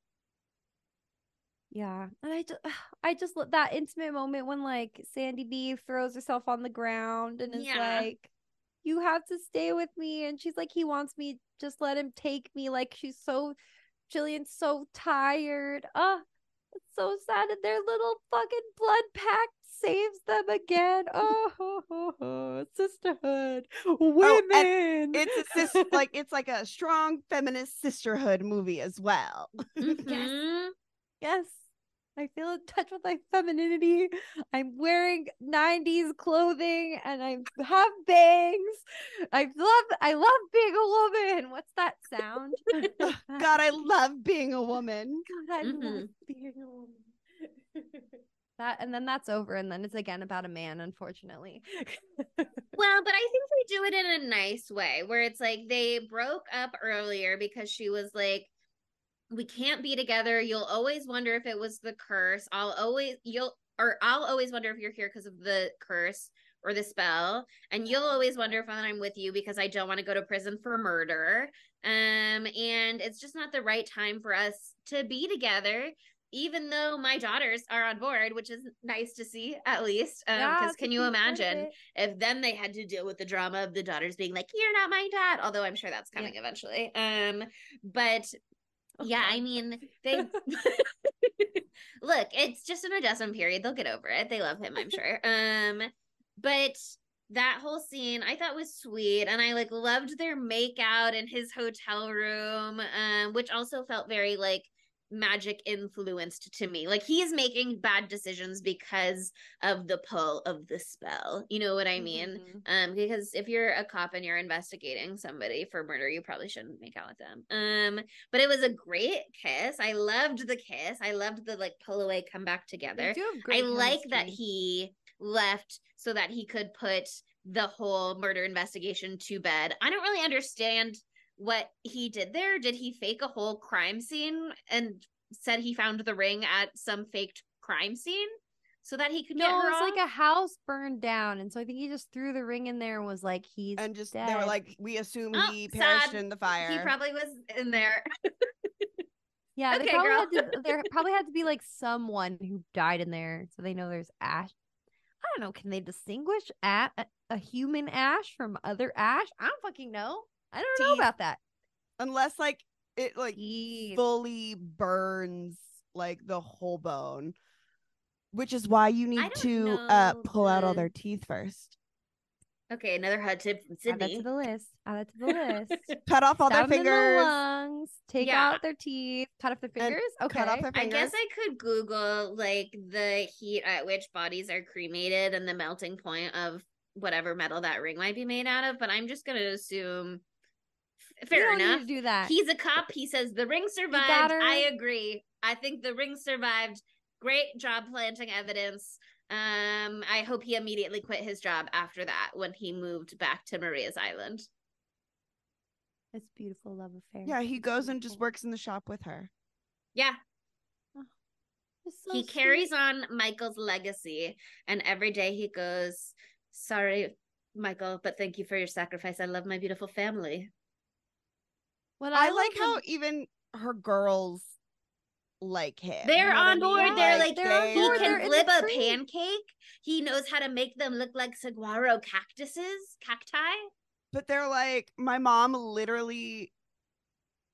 Yeah, and I just, I just that intimate moment when like Sandy B throws herself on the ground and is Yeah. like, "You have to stay with me," and she's like, "He wants me. Just let him take me." Like she's so, Gillian's so tired. Ah, it's so sad, and their little fucking blood pact saves them again. Oh, ho, ho, ho. sisterhood, women. It's a sis- like it's like a strong feminist sisterhood movie as well. Mhm. Yes. I feel in touch with my femininity. I'm wearing 90s clothing and I have bangs. I love I love being a woman. What's that sound? God, I love being a woman. God, I love Mhm. being a woman. that and then that's over and then it's again about a man, unfortunately. Well, but I think they do it in a nice way where it's like they broke up earlier because she was like, We can't be together. You'll always wonder if it was the curse. I'll always, you'll, or I'll always wonder if you're here because of the curse or the spell. And you'll always wonder if I'm with you because I don't want to go to prison for murder. Um, and it's just not the right time for us to be together. Even though my daughters are on board, which is nice to see at least. Um, because a can you huge part of imagine if then they had to deal with the drama of the daughters being like you're not my dad although i'm sure that's coming eventually um but yeah i mean they look it's just an adjustment period. They'll get over it. They love him i'm sure. Um but that whole scene i thought was sweet and i like loved their make out in his hotel room um which also felt very like magic influenced to me. Like he's making bad decisions because of the pull of the spell. You know what i mean? Mhm. um because if you're a cop and you're investigating somebody for murder you probably shouldn't make out with them. Um but it was a great kiss. I loved the kiss. I loved the like pull away come back together. I like that he left so that he could put the whole murder investigation to bed. I don't really understand what he did there. Did he fake a whole crime scene and said he found the ring at some faked crime scene so that he could get No, her it's off? like a house burned down, and so I think he just threw the ring in there and was like, "He's and just dead. they were like, we assume Oh, he perished sad. in the fire. He probably was in there. yeah, they okay, probably girl. had to. There probably had to be like someone who died in there, so they know there's ash. I don't know. Can they distinguish at a, a human ash from other ash? I don't fucking know. I don't know about that. Unless like it like Teeth. fully burns like the whole bone. Which is why you need don't to uh know pull out all their teeth first. Okay, another hot tip from Sydney. Add that Sydney. to the list. Add that to the list. Cut off all Stab their 'em in the fingers. lungs. Take Yeah. out their teeth. Cut off their And fingers. Okay. Cut off their I guess I could Google like the heat at which bodies are cremated and the melting point of whatever metal that ring might be made out of, but I'm just gonna assume f- You fair don't need enough. to do that. He's a cop. He says the ring survived. I agree. I think the ring survived. Great job planting evidence. Um, I hope he immediately quit his job after that when he moved back to Maria's Island. It's beautiful love affair. yeah, he goes and just works in the shop with her. Yeah, It's so he sweet. carries on Michael's legacy, and every day he goes, "Sorry, Michael, but thank you for your sacrifice. I love my beautiful family." What I, I, like love how even her girls like him. They're you know on board. mean? They're like, they're on they- He board. They're can flip a tree. pancake. He knows how to make them look like saguaro cactuses, cacti. but they're like, my mom literally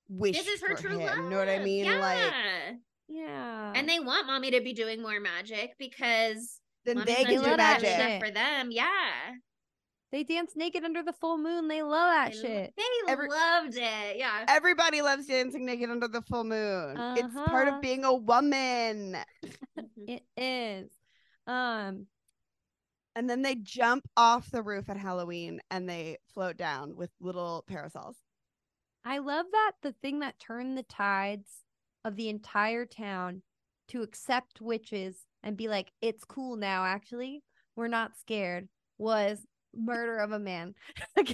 wished This is her for true him. love. You know what I mean? Yeah. Like, Yeah. and they want mommy to be doing more magic because then they can do doing that good magic. for them. Yeah, they dance naked under the full moon. They love that they, shit. They Every- loved it. Yeah. Everybody loves dancing naked under the full moon. It's part Uh-huh. of being a woman. It is. Um, And then they jump off the roof at Halloween and they float down with little parasols. I love that the thing that turned the tides of the entire town to accept witches and be like, it's cool now, actually. We're not scared, was murder of a man.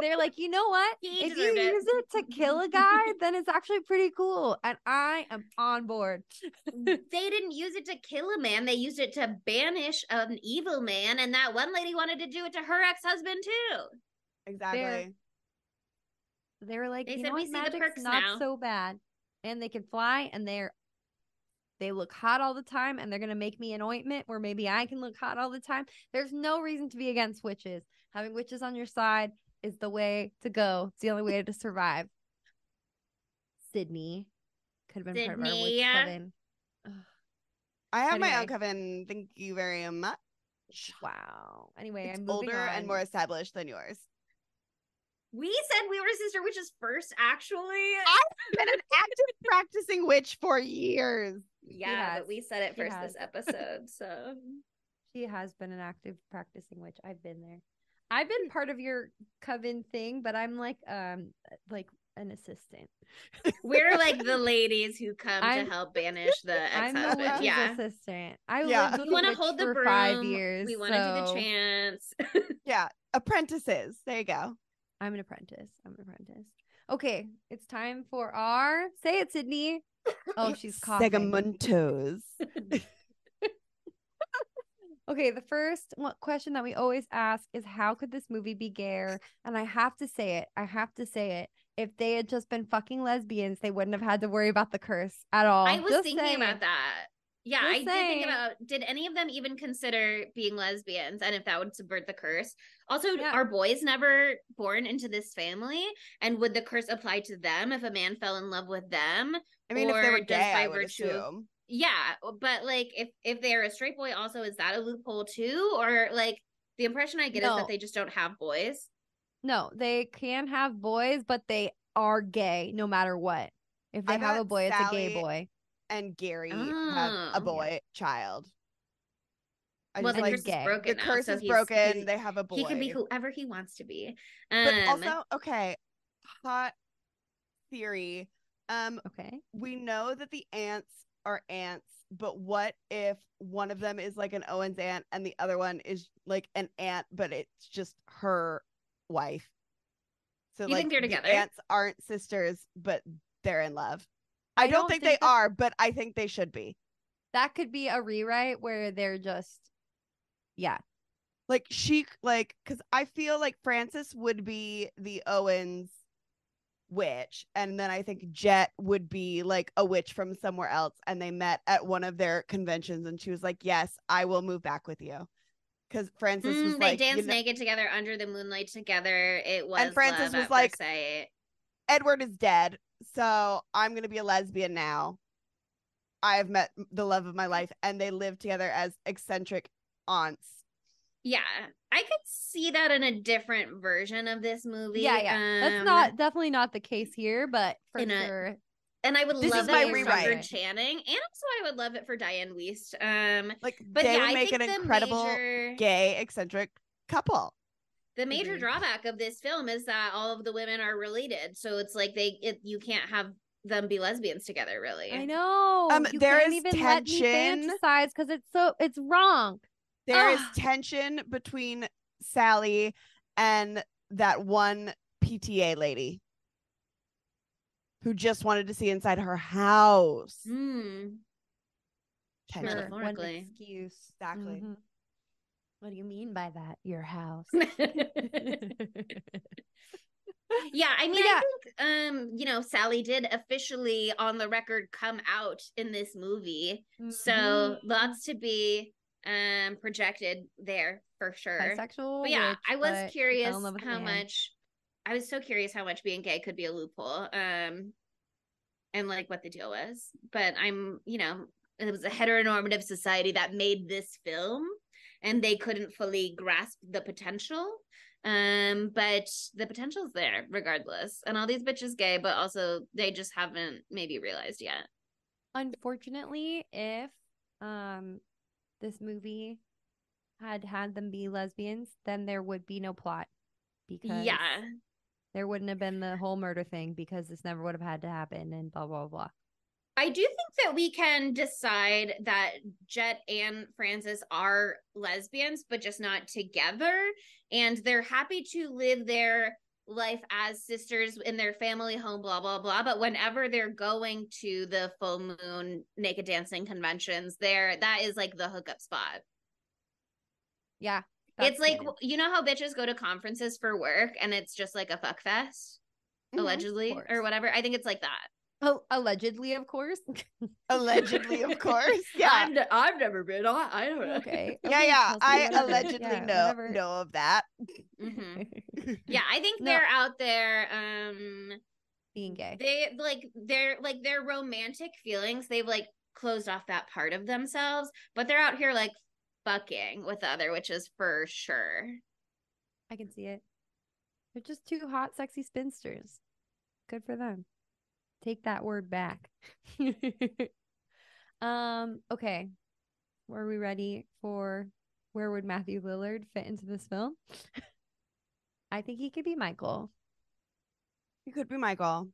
They're like, you know what? He if you it." use it to kill a guy, then it's actually pretty cool. And I am on board. they didn't use it to kill a man. They used it to banish an evil man. And that one lady wanted to do it to her ex husband too. Exactly. They were like, They you said, know "We what? see the Magic's perks not now." so bad, and they can fly, and they're they look hot all the time, and they're gonna make me an ointment where maybe I can look hot all the time. There's no reason to be against witches. Having witches on your side is the way to go. It's the only way to survive. Sydney could have been part of our witch coven. Ugh, I have my own Anyway. coven. Thank you very much. Wow. Anyway, It's I'm moving older and more established than yours. We said we were sister witches first, actually. I've been an active practicing witch for years. yeah, has. but we said it She first has. this episode. So She has been an active practicing witch. I've been there. I've been part of your coven thing, but I'm like um like an assistant. we're like the ladies who come I'm- to help banish the I'm the ex-husband. Yeah, assistant. I Yeah. lived with We want to hold the for broom. five years. We want to do the so chants. Yeah, apprentices. There you go. I'm an apprentice. I'm an apprentice. Okay, it's time for our say it, Sydney. Oh, she's coughing. Segmentos. Okay, the first question that we always ask is how could this movie be gayer? And I have to say it. I have to say it. If they had just been fucking lesbians, they wouldn't have had to worry about the curse at all. I was Just thinking saying. about that. Yeah, Just I did saying. think about did any of them even consider being lesbians and if that would subvert the curse? Also, Yeah. are boys never born into this family? And would the curse apply to them if a man fell in love with them? I mean, if they were gay, by I would virtue of- Yeah, but like if if they're a straight boy also is that a loophole too or like the impression I get is that they just don't have boys. No, they can have boys, but they are gay no matter what. If they I have a bet boy, it's a gay boy. And Gary have Oh. a boy child. I well, just the like curse is broken the now, curse so is broken. they have a boy. he can be whoever he wants to be. but Um, also, okay, hot theory. Um, Okay. we know that the aunts are aunts, but what if one of them is like an Owens aunt and the other one is like an aunt, but it's just her wife? So You like think they're the together? aunts aren't sisters, but they're in love. I, I don't, don't think, think they that- are, but I think they should be. That could be a rewrite where they're just, yeah, Like she like cuz I feel like Frances would be the Owens witch and then I think Jet would be like a witch from somewhere else and they met at one of their conventions and she was like, "Yes, I will move back with you." Cuz Frances was Mm, they like, you danced know, naked together under the moonlight together. It was Frances love was at like- Edward is dead, so I'm going to be a lesbian now. I have met the love of my life and they live together as eccentric aunts. Yeah, I could see that in a different version of this movie. yeah, yeah. That's Um, not definitely not the case here, but for in a- sure, And I would This love is my for rewrite. Channing, and also I would love it for Dianne Wiest. Um, Like but they yeah, would make an incredible major, gay eccentric couple. The major Agreed. drawback of this film is that all of the women are related, so it's like they it, you can't have them be lesbians together, really. I know. Um, you there can't is even let tension. fantasize because it's so it's wrong. There is Ugh. tension between Sally and that one PTA lady who just wanted to see inside her house. Mm. Tension. Sure, one excuse. Exactly. Mhm. What do you mean by that? Your house. yeah, I mean, yeah. I think um, you know, Sally did officially on the record come out in this movie. So Mhm. lots to be um projected there for sure. bisexual. But yeah, I was but she fell curious how much I was so curious how much being gay could be a loophole. Um and like what the deal was. But I'm, you know, it was a heteronormative society that made this film and they couldn't fully grasp the potential. Um, but the potential's there regardless. And all these bitches gay, but also they just haven't maybe realized yet. Unfortunately, if um this movie had had them be lesbians, then there would be no plot because Yeah. there wouldn't have been the whole murder thing because this never would have had to happen and blah blah blah. I do think that we can decide that Jet and Frances are lesbians, but just not together. And they're happy to live their life as sisters in their family home, blah, blah, blah. But whenever they're going to the full moon naked dancing conventions, there that is like the hookup spot. Yeah. it's like you know how bitches go to conferences for work and it's just like a fuck fest, Mhm. allegedly, or whatever. I think it's like that. Oh, allegedly, of course. Allegedly, of course. Yeah. ne- I've never been on. I don't know. okay. Yeah, okay, yeah. Kelsey, I whatever. allegedly Yeah, know whatever. know of that. hmm Yeah, I think No. they're out there. Um, Being gay. they like they're like their romantic feelings. They've like closed off that part of themselves, but they're out here like fucking with other which is for sure. I can see it. They're just two hot, sexy spinsters. Good for them. Take that word back. um, okay. Were we ready for where would Matthew Lillard fit into this film? I think he could be Michael. He could be Michael.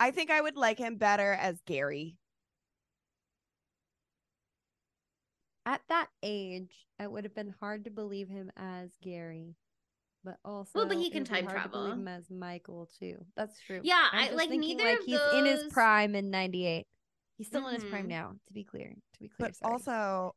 I think I would like him better as Gary. At that age, it would have been hard to believe him as Gary. But also, Well, but he can time hard to travel. him as Michael too. That's true. Yeah, I'm I like thinking, neither like of he's in his prime in '98. He's still in his prime mm-hmm. now. To be clear, to be clear. But sorry. also,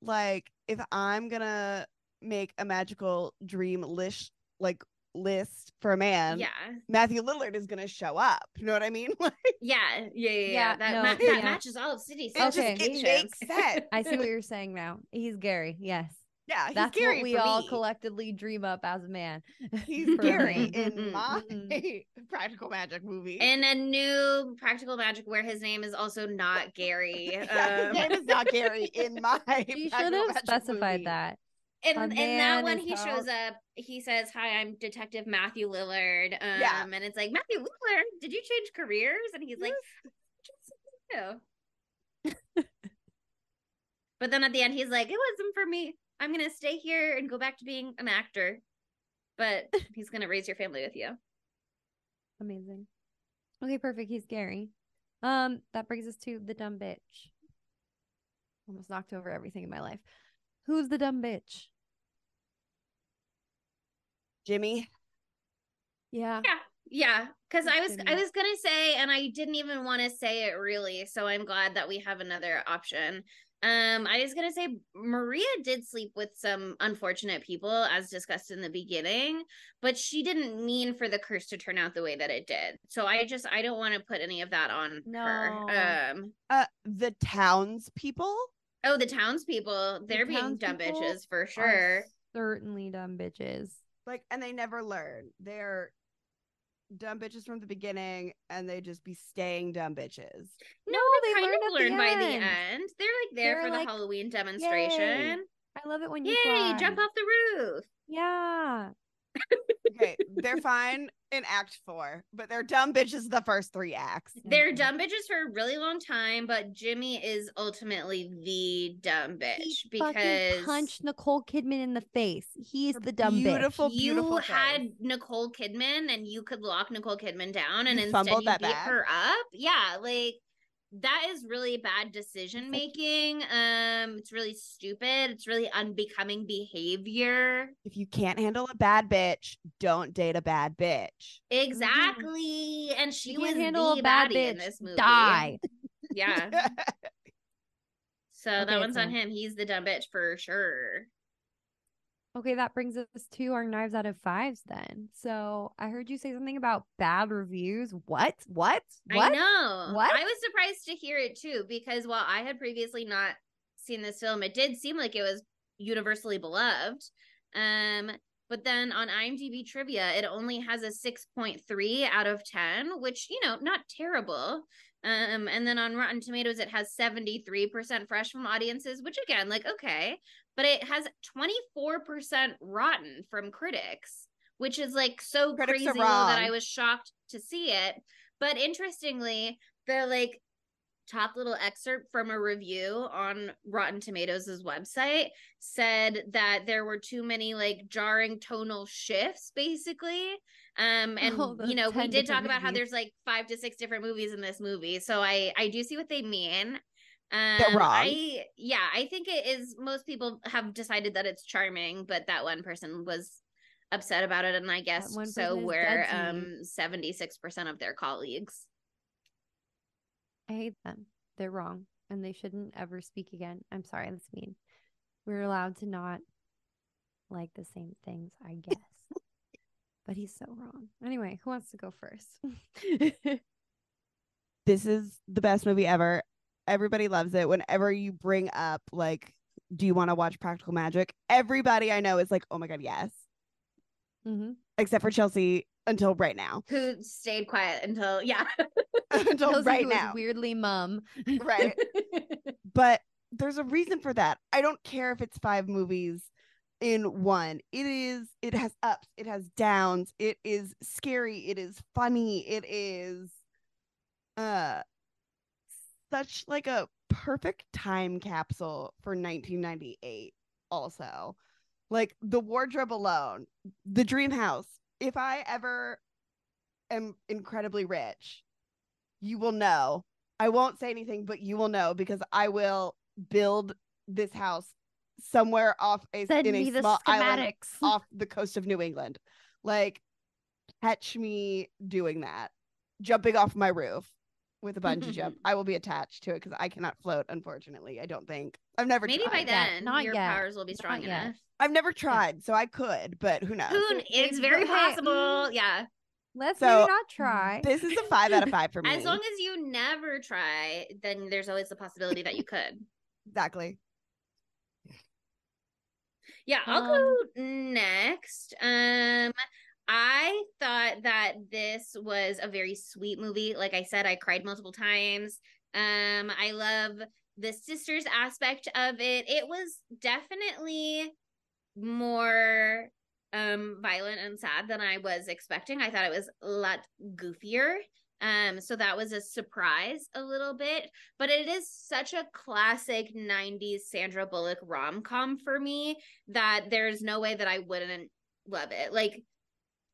like, if I'm gonna make a magical dream list, like list for a man, yeah, Matthew Lillard is gonna show up. You know what I mean? Like, yeah, yeah, yeah. yeah. Yeah, That no, ma- that yeah. matches all of City's it just Okay. it makes sense. I see what you're saying now. He's Gary. Yes, yeah, he's that's Gary what we all me. collectively dream up as a man. He's Gary in my practical magic movie. in a new practical magic where his name is also not Gary. Yeah, his Um, name is not Gary in my. You should have Magic specified movie. that. and A and that man when is he shows up, he says, "Hi, I'm Detective Matthew Lillard." Um, Yeah. and it's like Matthew Lillard, did you change careers? And he's like, "No." but then at the end, he's like, "It wasn't for me. I'm gonna stay here and go back to being an actor." But he's gonna raise your family with you. Amazing. Okay, perfect. He's Gary. Um, that brings us to the dumb bitch. Almost knocked over everything in my life. Who's the dumb bitch? Jimmy. Yeah. Yeah. Yeah, because I was Jimmy. I was gonna say, and I didn't even want to say it really, so I'm glad that we have another option. Um, I was gonna say Maria did sleep with some unfortunate people, as discussed in the beginning, but she didn't mean for the curse to turn out the way that it did. So I just I don't want to put any of that on No. her. Um, Uh the townspeople. oh, the townspeople, they're being dumb bitches for sure. certainly dumb bitches. Like and they never learn. They're dumb bitches from the beginning and they just be staying dumb bitches. No, they they kind learn of at the learn by the end. end. They're like there They're for the Halloween demonstration. I love it when you Yay, fly. jump off the roof. Yeah. Okay, they're fine in act four, but they're dumb bitches the first three acts. They're dumb bitches for a really long time, but Jimmy is ultimately the dumb bitch he because punched Nicole Kidman in the face. He's the dumb beautiful, bitch. you beautiful had. Nicole Kidman and you could lock Nicole Kidman down, and You instead fumbled you that beat bag? her up. Yeah, like that is really bad decision making. Um, it's really stupid. It's really unbecoming behavior. If you can't handle a bad bitch, don't date a bad bitch. Exactly, and she You was can't handle the a bad baddie in bitch. this movie. Die. Yeah. So that Okay, one's on him. He's the dumb bitch for sure. Okay, that brings us to our knives out of fives then. So I heard you say something about bad reviews. What? What? What? I know. What? I was surprised to hear it too because while I had previously not seen this film, it did seem like it was universally beloved. Um, but then on IMDb trivia, it only has a 6.3 out of 10, which, you know, not terrible. Um, and then on Rotten Tomatoes, it has 73% fresh from audiences, which again, like, okay, but it has 24% rotten from critics, which is like so Critics crazy that I was shocked to see it. But interestingly, the like top little excerpt from a review on Rotten Tomatoes' website said that there were too many like jarring tonal shifts, basically. Um, and Oh, you know, we did talk different about how there's like five to six different movies in this movie. So I I do see what they mean. Um, They're wrong. I yeah, I think it is. Most people have decided that it's charming, but that one person was upset about it, and I guess so. Were dead to me. um seventy six percent of their colleagues. I hate them. They're wrong and they shouldn't ever speak again. I'm sorry, that's mean. We're allowed to not like the same things, I guess. But he's so wrong. Anyway, who wants to go first? this is the best movie ever. Everybody loves it. Whenever you bring up like, do you want to watch Practical Magic? Everybody I know is like, oh my god, yes. Mm-hmm. Except for Chelsea until right now. Who stayed quiet until yeah. until Chelsea, right now. weirdly mum. Right. but there's a reason for that. I don't care if it's five movies in one. It is it has ups, it has downs, it is scary, it is funny, it is uh such like a perfect time capsule for 1998 also. Like the wardrobe alone, the dream house. If I ever am incredibly rich, you will know I won't say anything, but you will know because I will build this house somewhere off a Send in a the small island off the coast of New England. Like, catch me doing that, jumping off my roof with a bungee jump. I will be attached to it because I cannot float. Unfortunately, I don't think I've never. Maybe tried. by then Not your yet. powers will be strong Not yet. enough. I've never tried, so I could, but who knows? Who it's very possible. Yeah. Let's So, maybe not try. This is a five out of five for me. As long as you never try, then there's always the possibility that you could. exactly. Yeah, I'll go next. Um I thought that this was a very sweet movie. Like I said, I cried multiple times. Um I love the sisters aspect of it. It was definitely more um violent and sad than I was expecting. I thought it was a lot goofier. Um so that was a surprise a little bit, but it is such a classic 90s Sandra Bullock rom-com for me that there's no way that I wouldn't love it. Like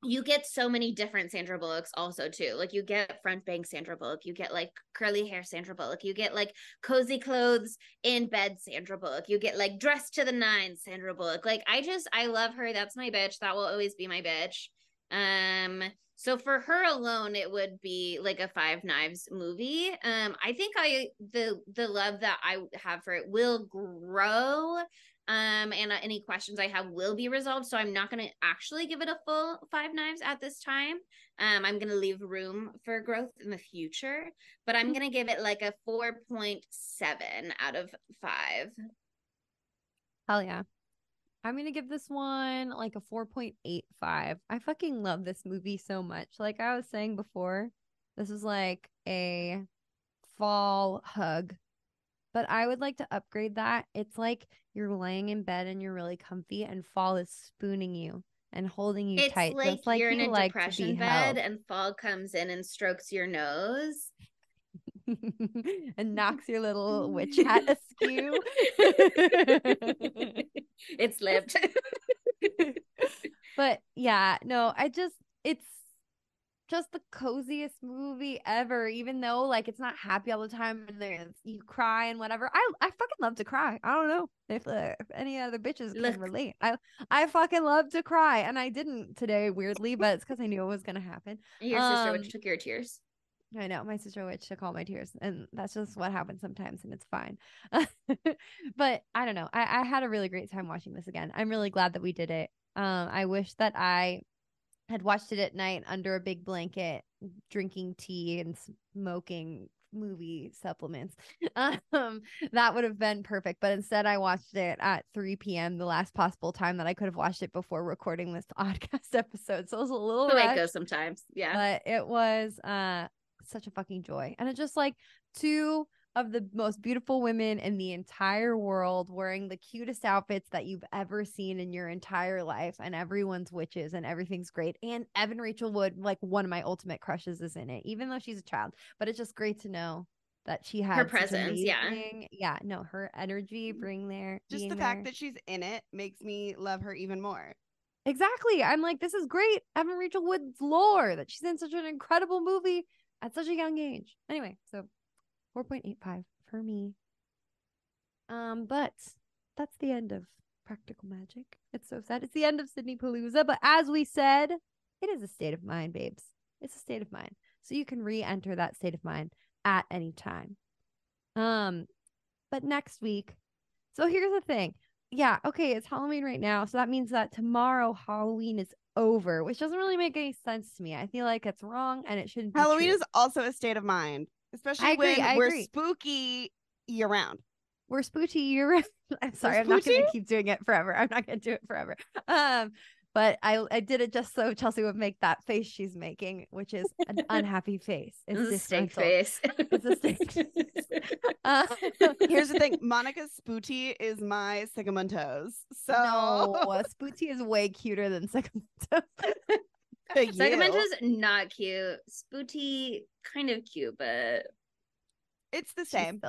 you get so many different Sandra Bullocks also too. Like you get front bank Sandra Bullock, you get like curly hair Sandra Bullock, you get like cozy clothes in bed Sandra Bullock, you get like dressed to the nines Sandra Bullock. Like I just I love her. That's my bitch. That will always be my bitch. Um so for her alone it would be like a five knives movie. Um I think I the the love that I have for it will grow. Um and uh, any questions i have will be resolved. So i'm not going to actually give it a full five knives at this time. Um i'm going to leave room for growth in the future but i'm going to give it like a 4.7 out of 5 Hell yeah. I'm gonna give this one like a 4.85. I fucking love this movie so much. Like I was saying before, this is like a fall hug. But I would like to upgrade that. It's like you're laying in bed and you're really comfy and fall is spooning you and holding you it's tight. like, like you're in a like depression bed held. and fall comes in and strokes your nose and knocks your little witch hat askew. it slipped but yeah, no, I just it's just the coziest movie ever. Even though like it's not happy all the time and there's you cry and whatever. I I fucking love to cry. I don't know if, uh, if any other bitches can relate. I I fucking love to cry and I didn't today weirdly, but it's because I knew it was gonna happen. your sister Um, which took your tears I know my sister witch took all my tears, and that's just what happens sometimes, and it's fine. but I don't know. I, I had a really great time watching this again. I'm really glad that we did it. Um, I wish that I had watched it at night under a big blanket, drinking tea and smoking movie supplements. Um, that would have been perfect. But instead, I watched it at 3 p.m. the last possible time that I could have watched it before recording this podcast episode. So it was a little the way it goes sometimes yeah but it was uh such a fucking joy and it's just like two of the most beautiful women in the entire world wearing the cutest outfits that you've ever seen in your entire life and everyone's witches and everything's great and evan rachel wood like one of my ultimate crushes is in it even though she's a child but it's just great to know that she has her presence, yeah. yeah no her energy mm-hmm. bring there Just the fact there. that she's in it makes me love her even more. Exactly. I'm like, this is great. Evan Rachel Wood's lore that she's in such an incredible movie at such a young age. Anyway, so 4.85 for me. Um, but that's the end of Practical Magic. It's so sad. It's the end of Sydney Palooza. But as we said, it is a state of mind, babes. It's a state of mind. So you can re-enter that state of mind at any time. Um, but next week, so here's the thing yeah, okay, it's Halloween right now. So that means that tomorrow Halloween is over, which doesn't really make any sense to me. I feel like it's wrong and it shouldn't be. Halloween is also a state of mind, especially agree, when we're spooky year round. we're spooky year I'm sorry, I'm not gonna keep doing it forever. I'm not gonna do it forever. Um, but I I did it just so Chelsea would make that face she's making, which is an unhappy face. It's This a steak disgruntled. face It's a steak face. Uh, Here's the thing Monica Spooty is my Sigmundos. So no, Spooty is way cuter than Sakamoto. to you. Sacramento's not cute. Spooty kind of cute, but it's the She same.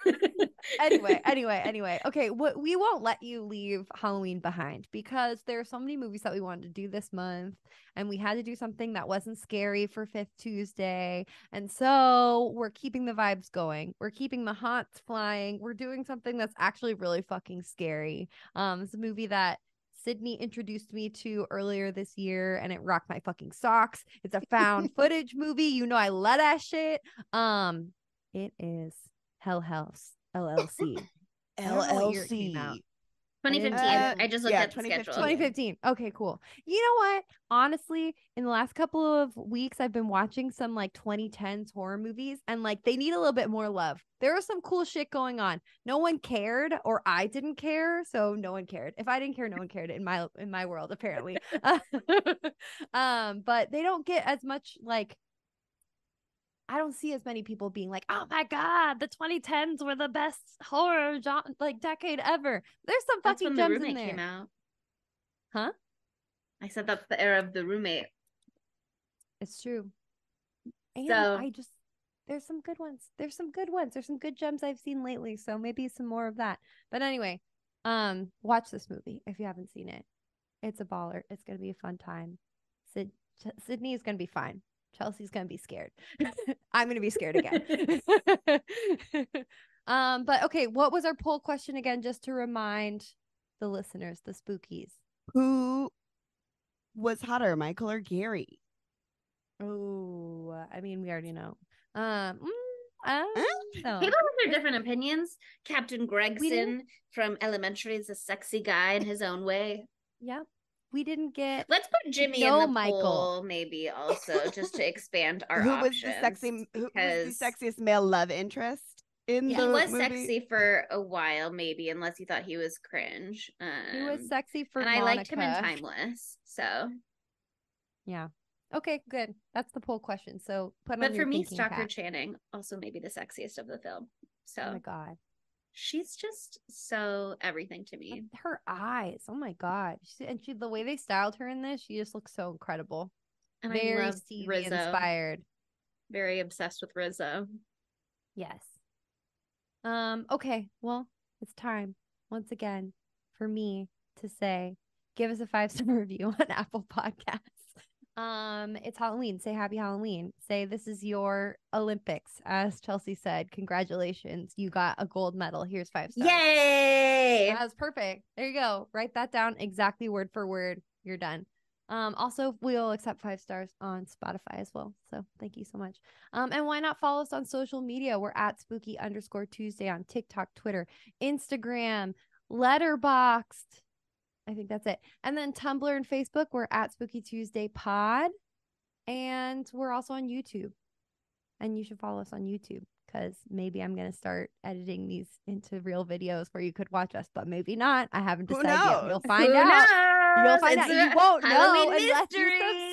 Still hates it. anyway, anyway, anyway. Okay, what we won't let you leave Halloween behind because there are so many movies that we wanted to do this month, and we had to do something that wasn't scary for Fifth Tuesday, and so we're keeping the vibes going. We're keeping the haunts flying. We're doing something that's actually really fucking scary. Um, it's a movie that. Sydney introduced me to earlier this year and it rocked my fucking socks. It's a found footage movie. You know I love that shit. Um it is Hell House LLC. I don't know what year it came out. 2015. Uh, I just looked yeah, at the 2015. schedule. 2015. Okay, cool. You know what? Honestly, in the last couple of weeks, I've been watching some like 2010s horror movies and like they need a little bit more love. There was some cool shit going on. No one cared, or I didn't care, so no one cared. If I didn't care, no one cared in my in my world, apparently. um, but they don't get as much like I don't see as many people being like, "Oh my god, the 2010s were the best horror genre, like decade ever." There's some That's fucking the gems roommate in there. came out. Huh? I said that's the era of the roommate. It's true. And So- I just there's some good ones. There's some good ones. There's some good gems I've seen lately. So maybe some more of that. But anyway, um, watch this movie if you haven't seen it. It's a baller. It's gonna be a fun time. Sid- Sydney is going to be fine. Chelsea's going to be scared. I'm going to be scared again. um, but okay, what was our poll question again? Just to remind the listeners, the spookies. Who was hotter, Michael or Gary? Oh, I mean, we already know. Um, mm, I Huh? don't know. People have their different opinions. Captain Gregson from Elementary is a sexy guy in his own way. Yeah, we didn't get. Let's put Jimmy No, in the Michael. poll, maybe also just to expand our who options. was the sexy? Who was the sexiest male love interest in the movie? He was movie? sexy for a while, maybe, unless you thought he was cringe. Um, He was sexy for and I liked him in Timeless. So, Yeah. Okay, good. That's the poll question. So put on but your for me, thinking Stockard. Channing also maybe the sexiest of the film. So Oh my god. She's just so everything to me. And Her eyes. Oh my god. She, and she the way they styled her in this, she just looks so incredible. And Very I love Stevie inspired. Very obsessed with Rizzo. Yes. Um, okay. Well, it's time once again for me to say give us a five star review on Apple Podcasts. Um, it's Halloween. Say happy Halloween. Say this is your Olympics. As Chelsea said, congratulations. You got a gold medal. Here's five stars. Yay! That's perfect. There you go. Write that down exactly word for word. You're done. Um, also, we'll accept five stars on Spotify as well. So thank you so much. Um, and why not follow us on social media? We're at spooky underscore Tuesday on TikTok, Twitter, Instagram, Letterboxd. I think that's it. And then Tumblr and Facebook, we're at Spooky Tuesday Pod. And we're also on YouTube. And you should follow us on YouTube because maybe I'm going to start editing these into real videos where you could watch us, but maybe not. I haven't decided yet. knows? You'll find Who out. You'll find It's out. You won't know unless you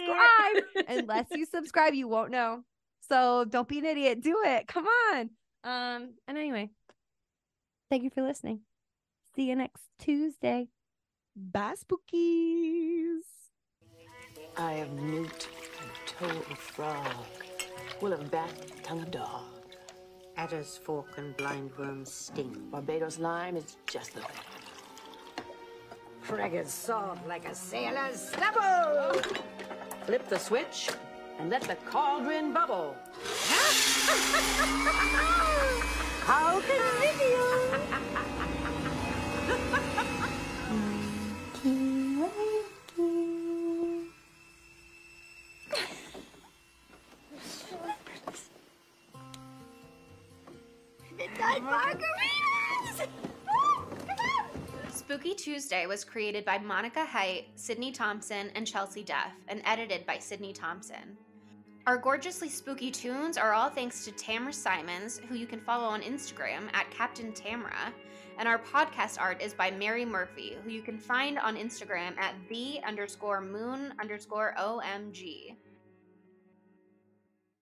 subscribe. unless you subscribe, you won't know. So don't be an idiot. Do it. Come on. Um, and anyway, thank you for listening. See you next Tuesday. Bye, spookies. Eye of newt, toe of frog, will of bat, tongue of dog. Adder's fork and blindworm's sting. Barbados lime is just the thing. Fragged sword like a sailor's stubble. Flip the switch and let the cauldron bubble. How convenient! Tuesday was created by Monica Height, Sydney Thompson, and Chelsea Duff, and edited by Sydney Thompson. Our gorgeously spooky tunes are all thanks to Tamra Simons, who you can follow on Instagram at Captain Tamra, and our podcast art is by Mary Murphy, who you can find on Instagram at the underscore moon underscore OMG.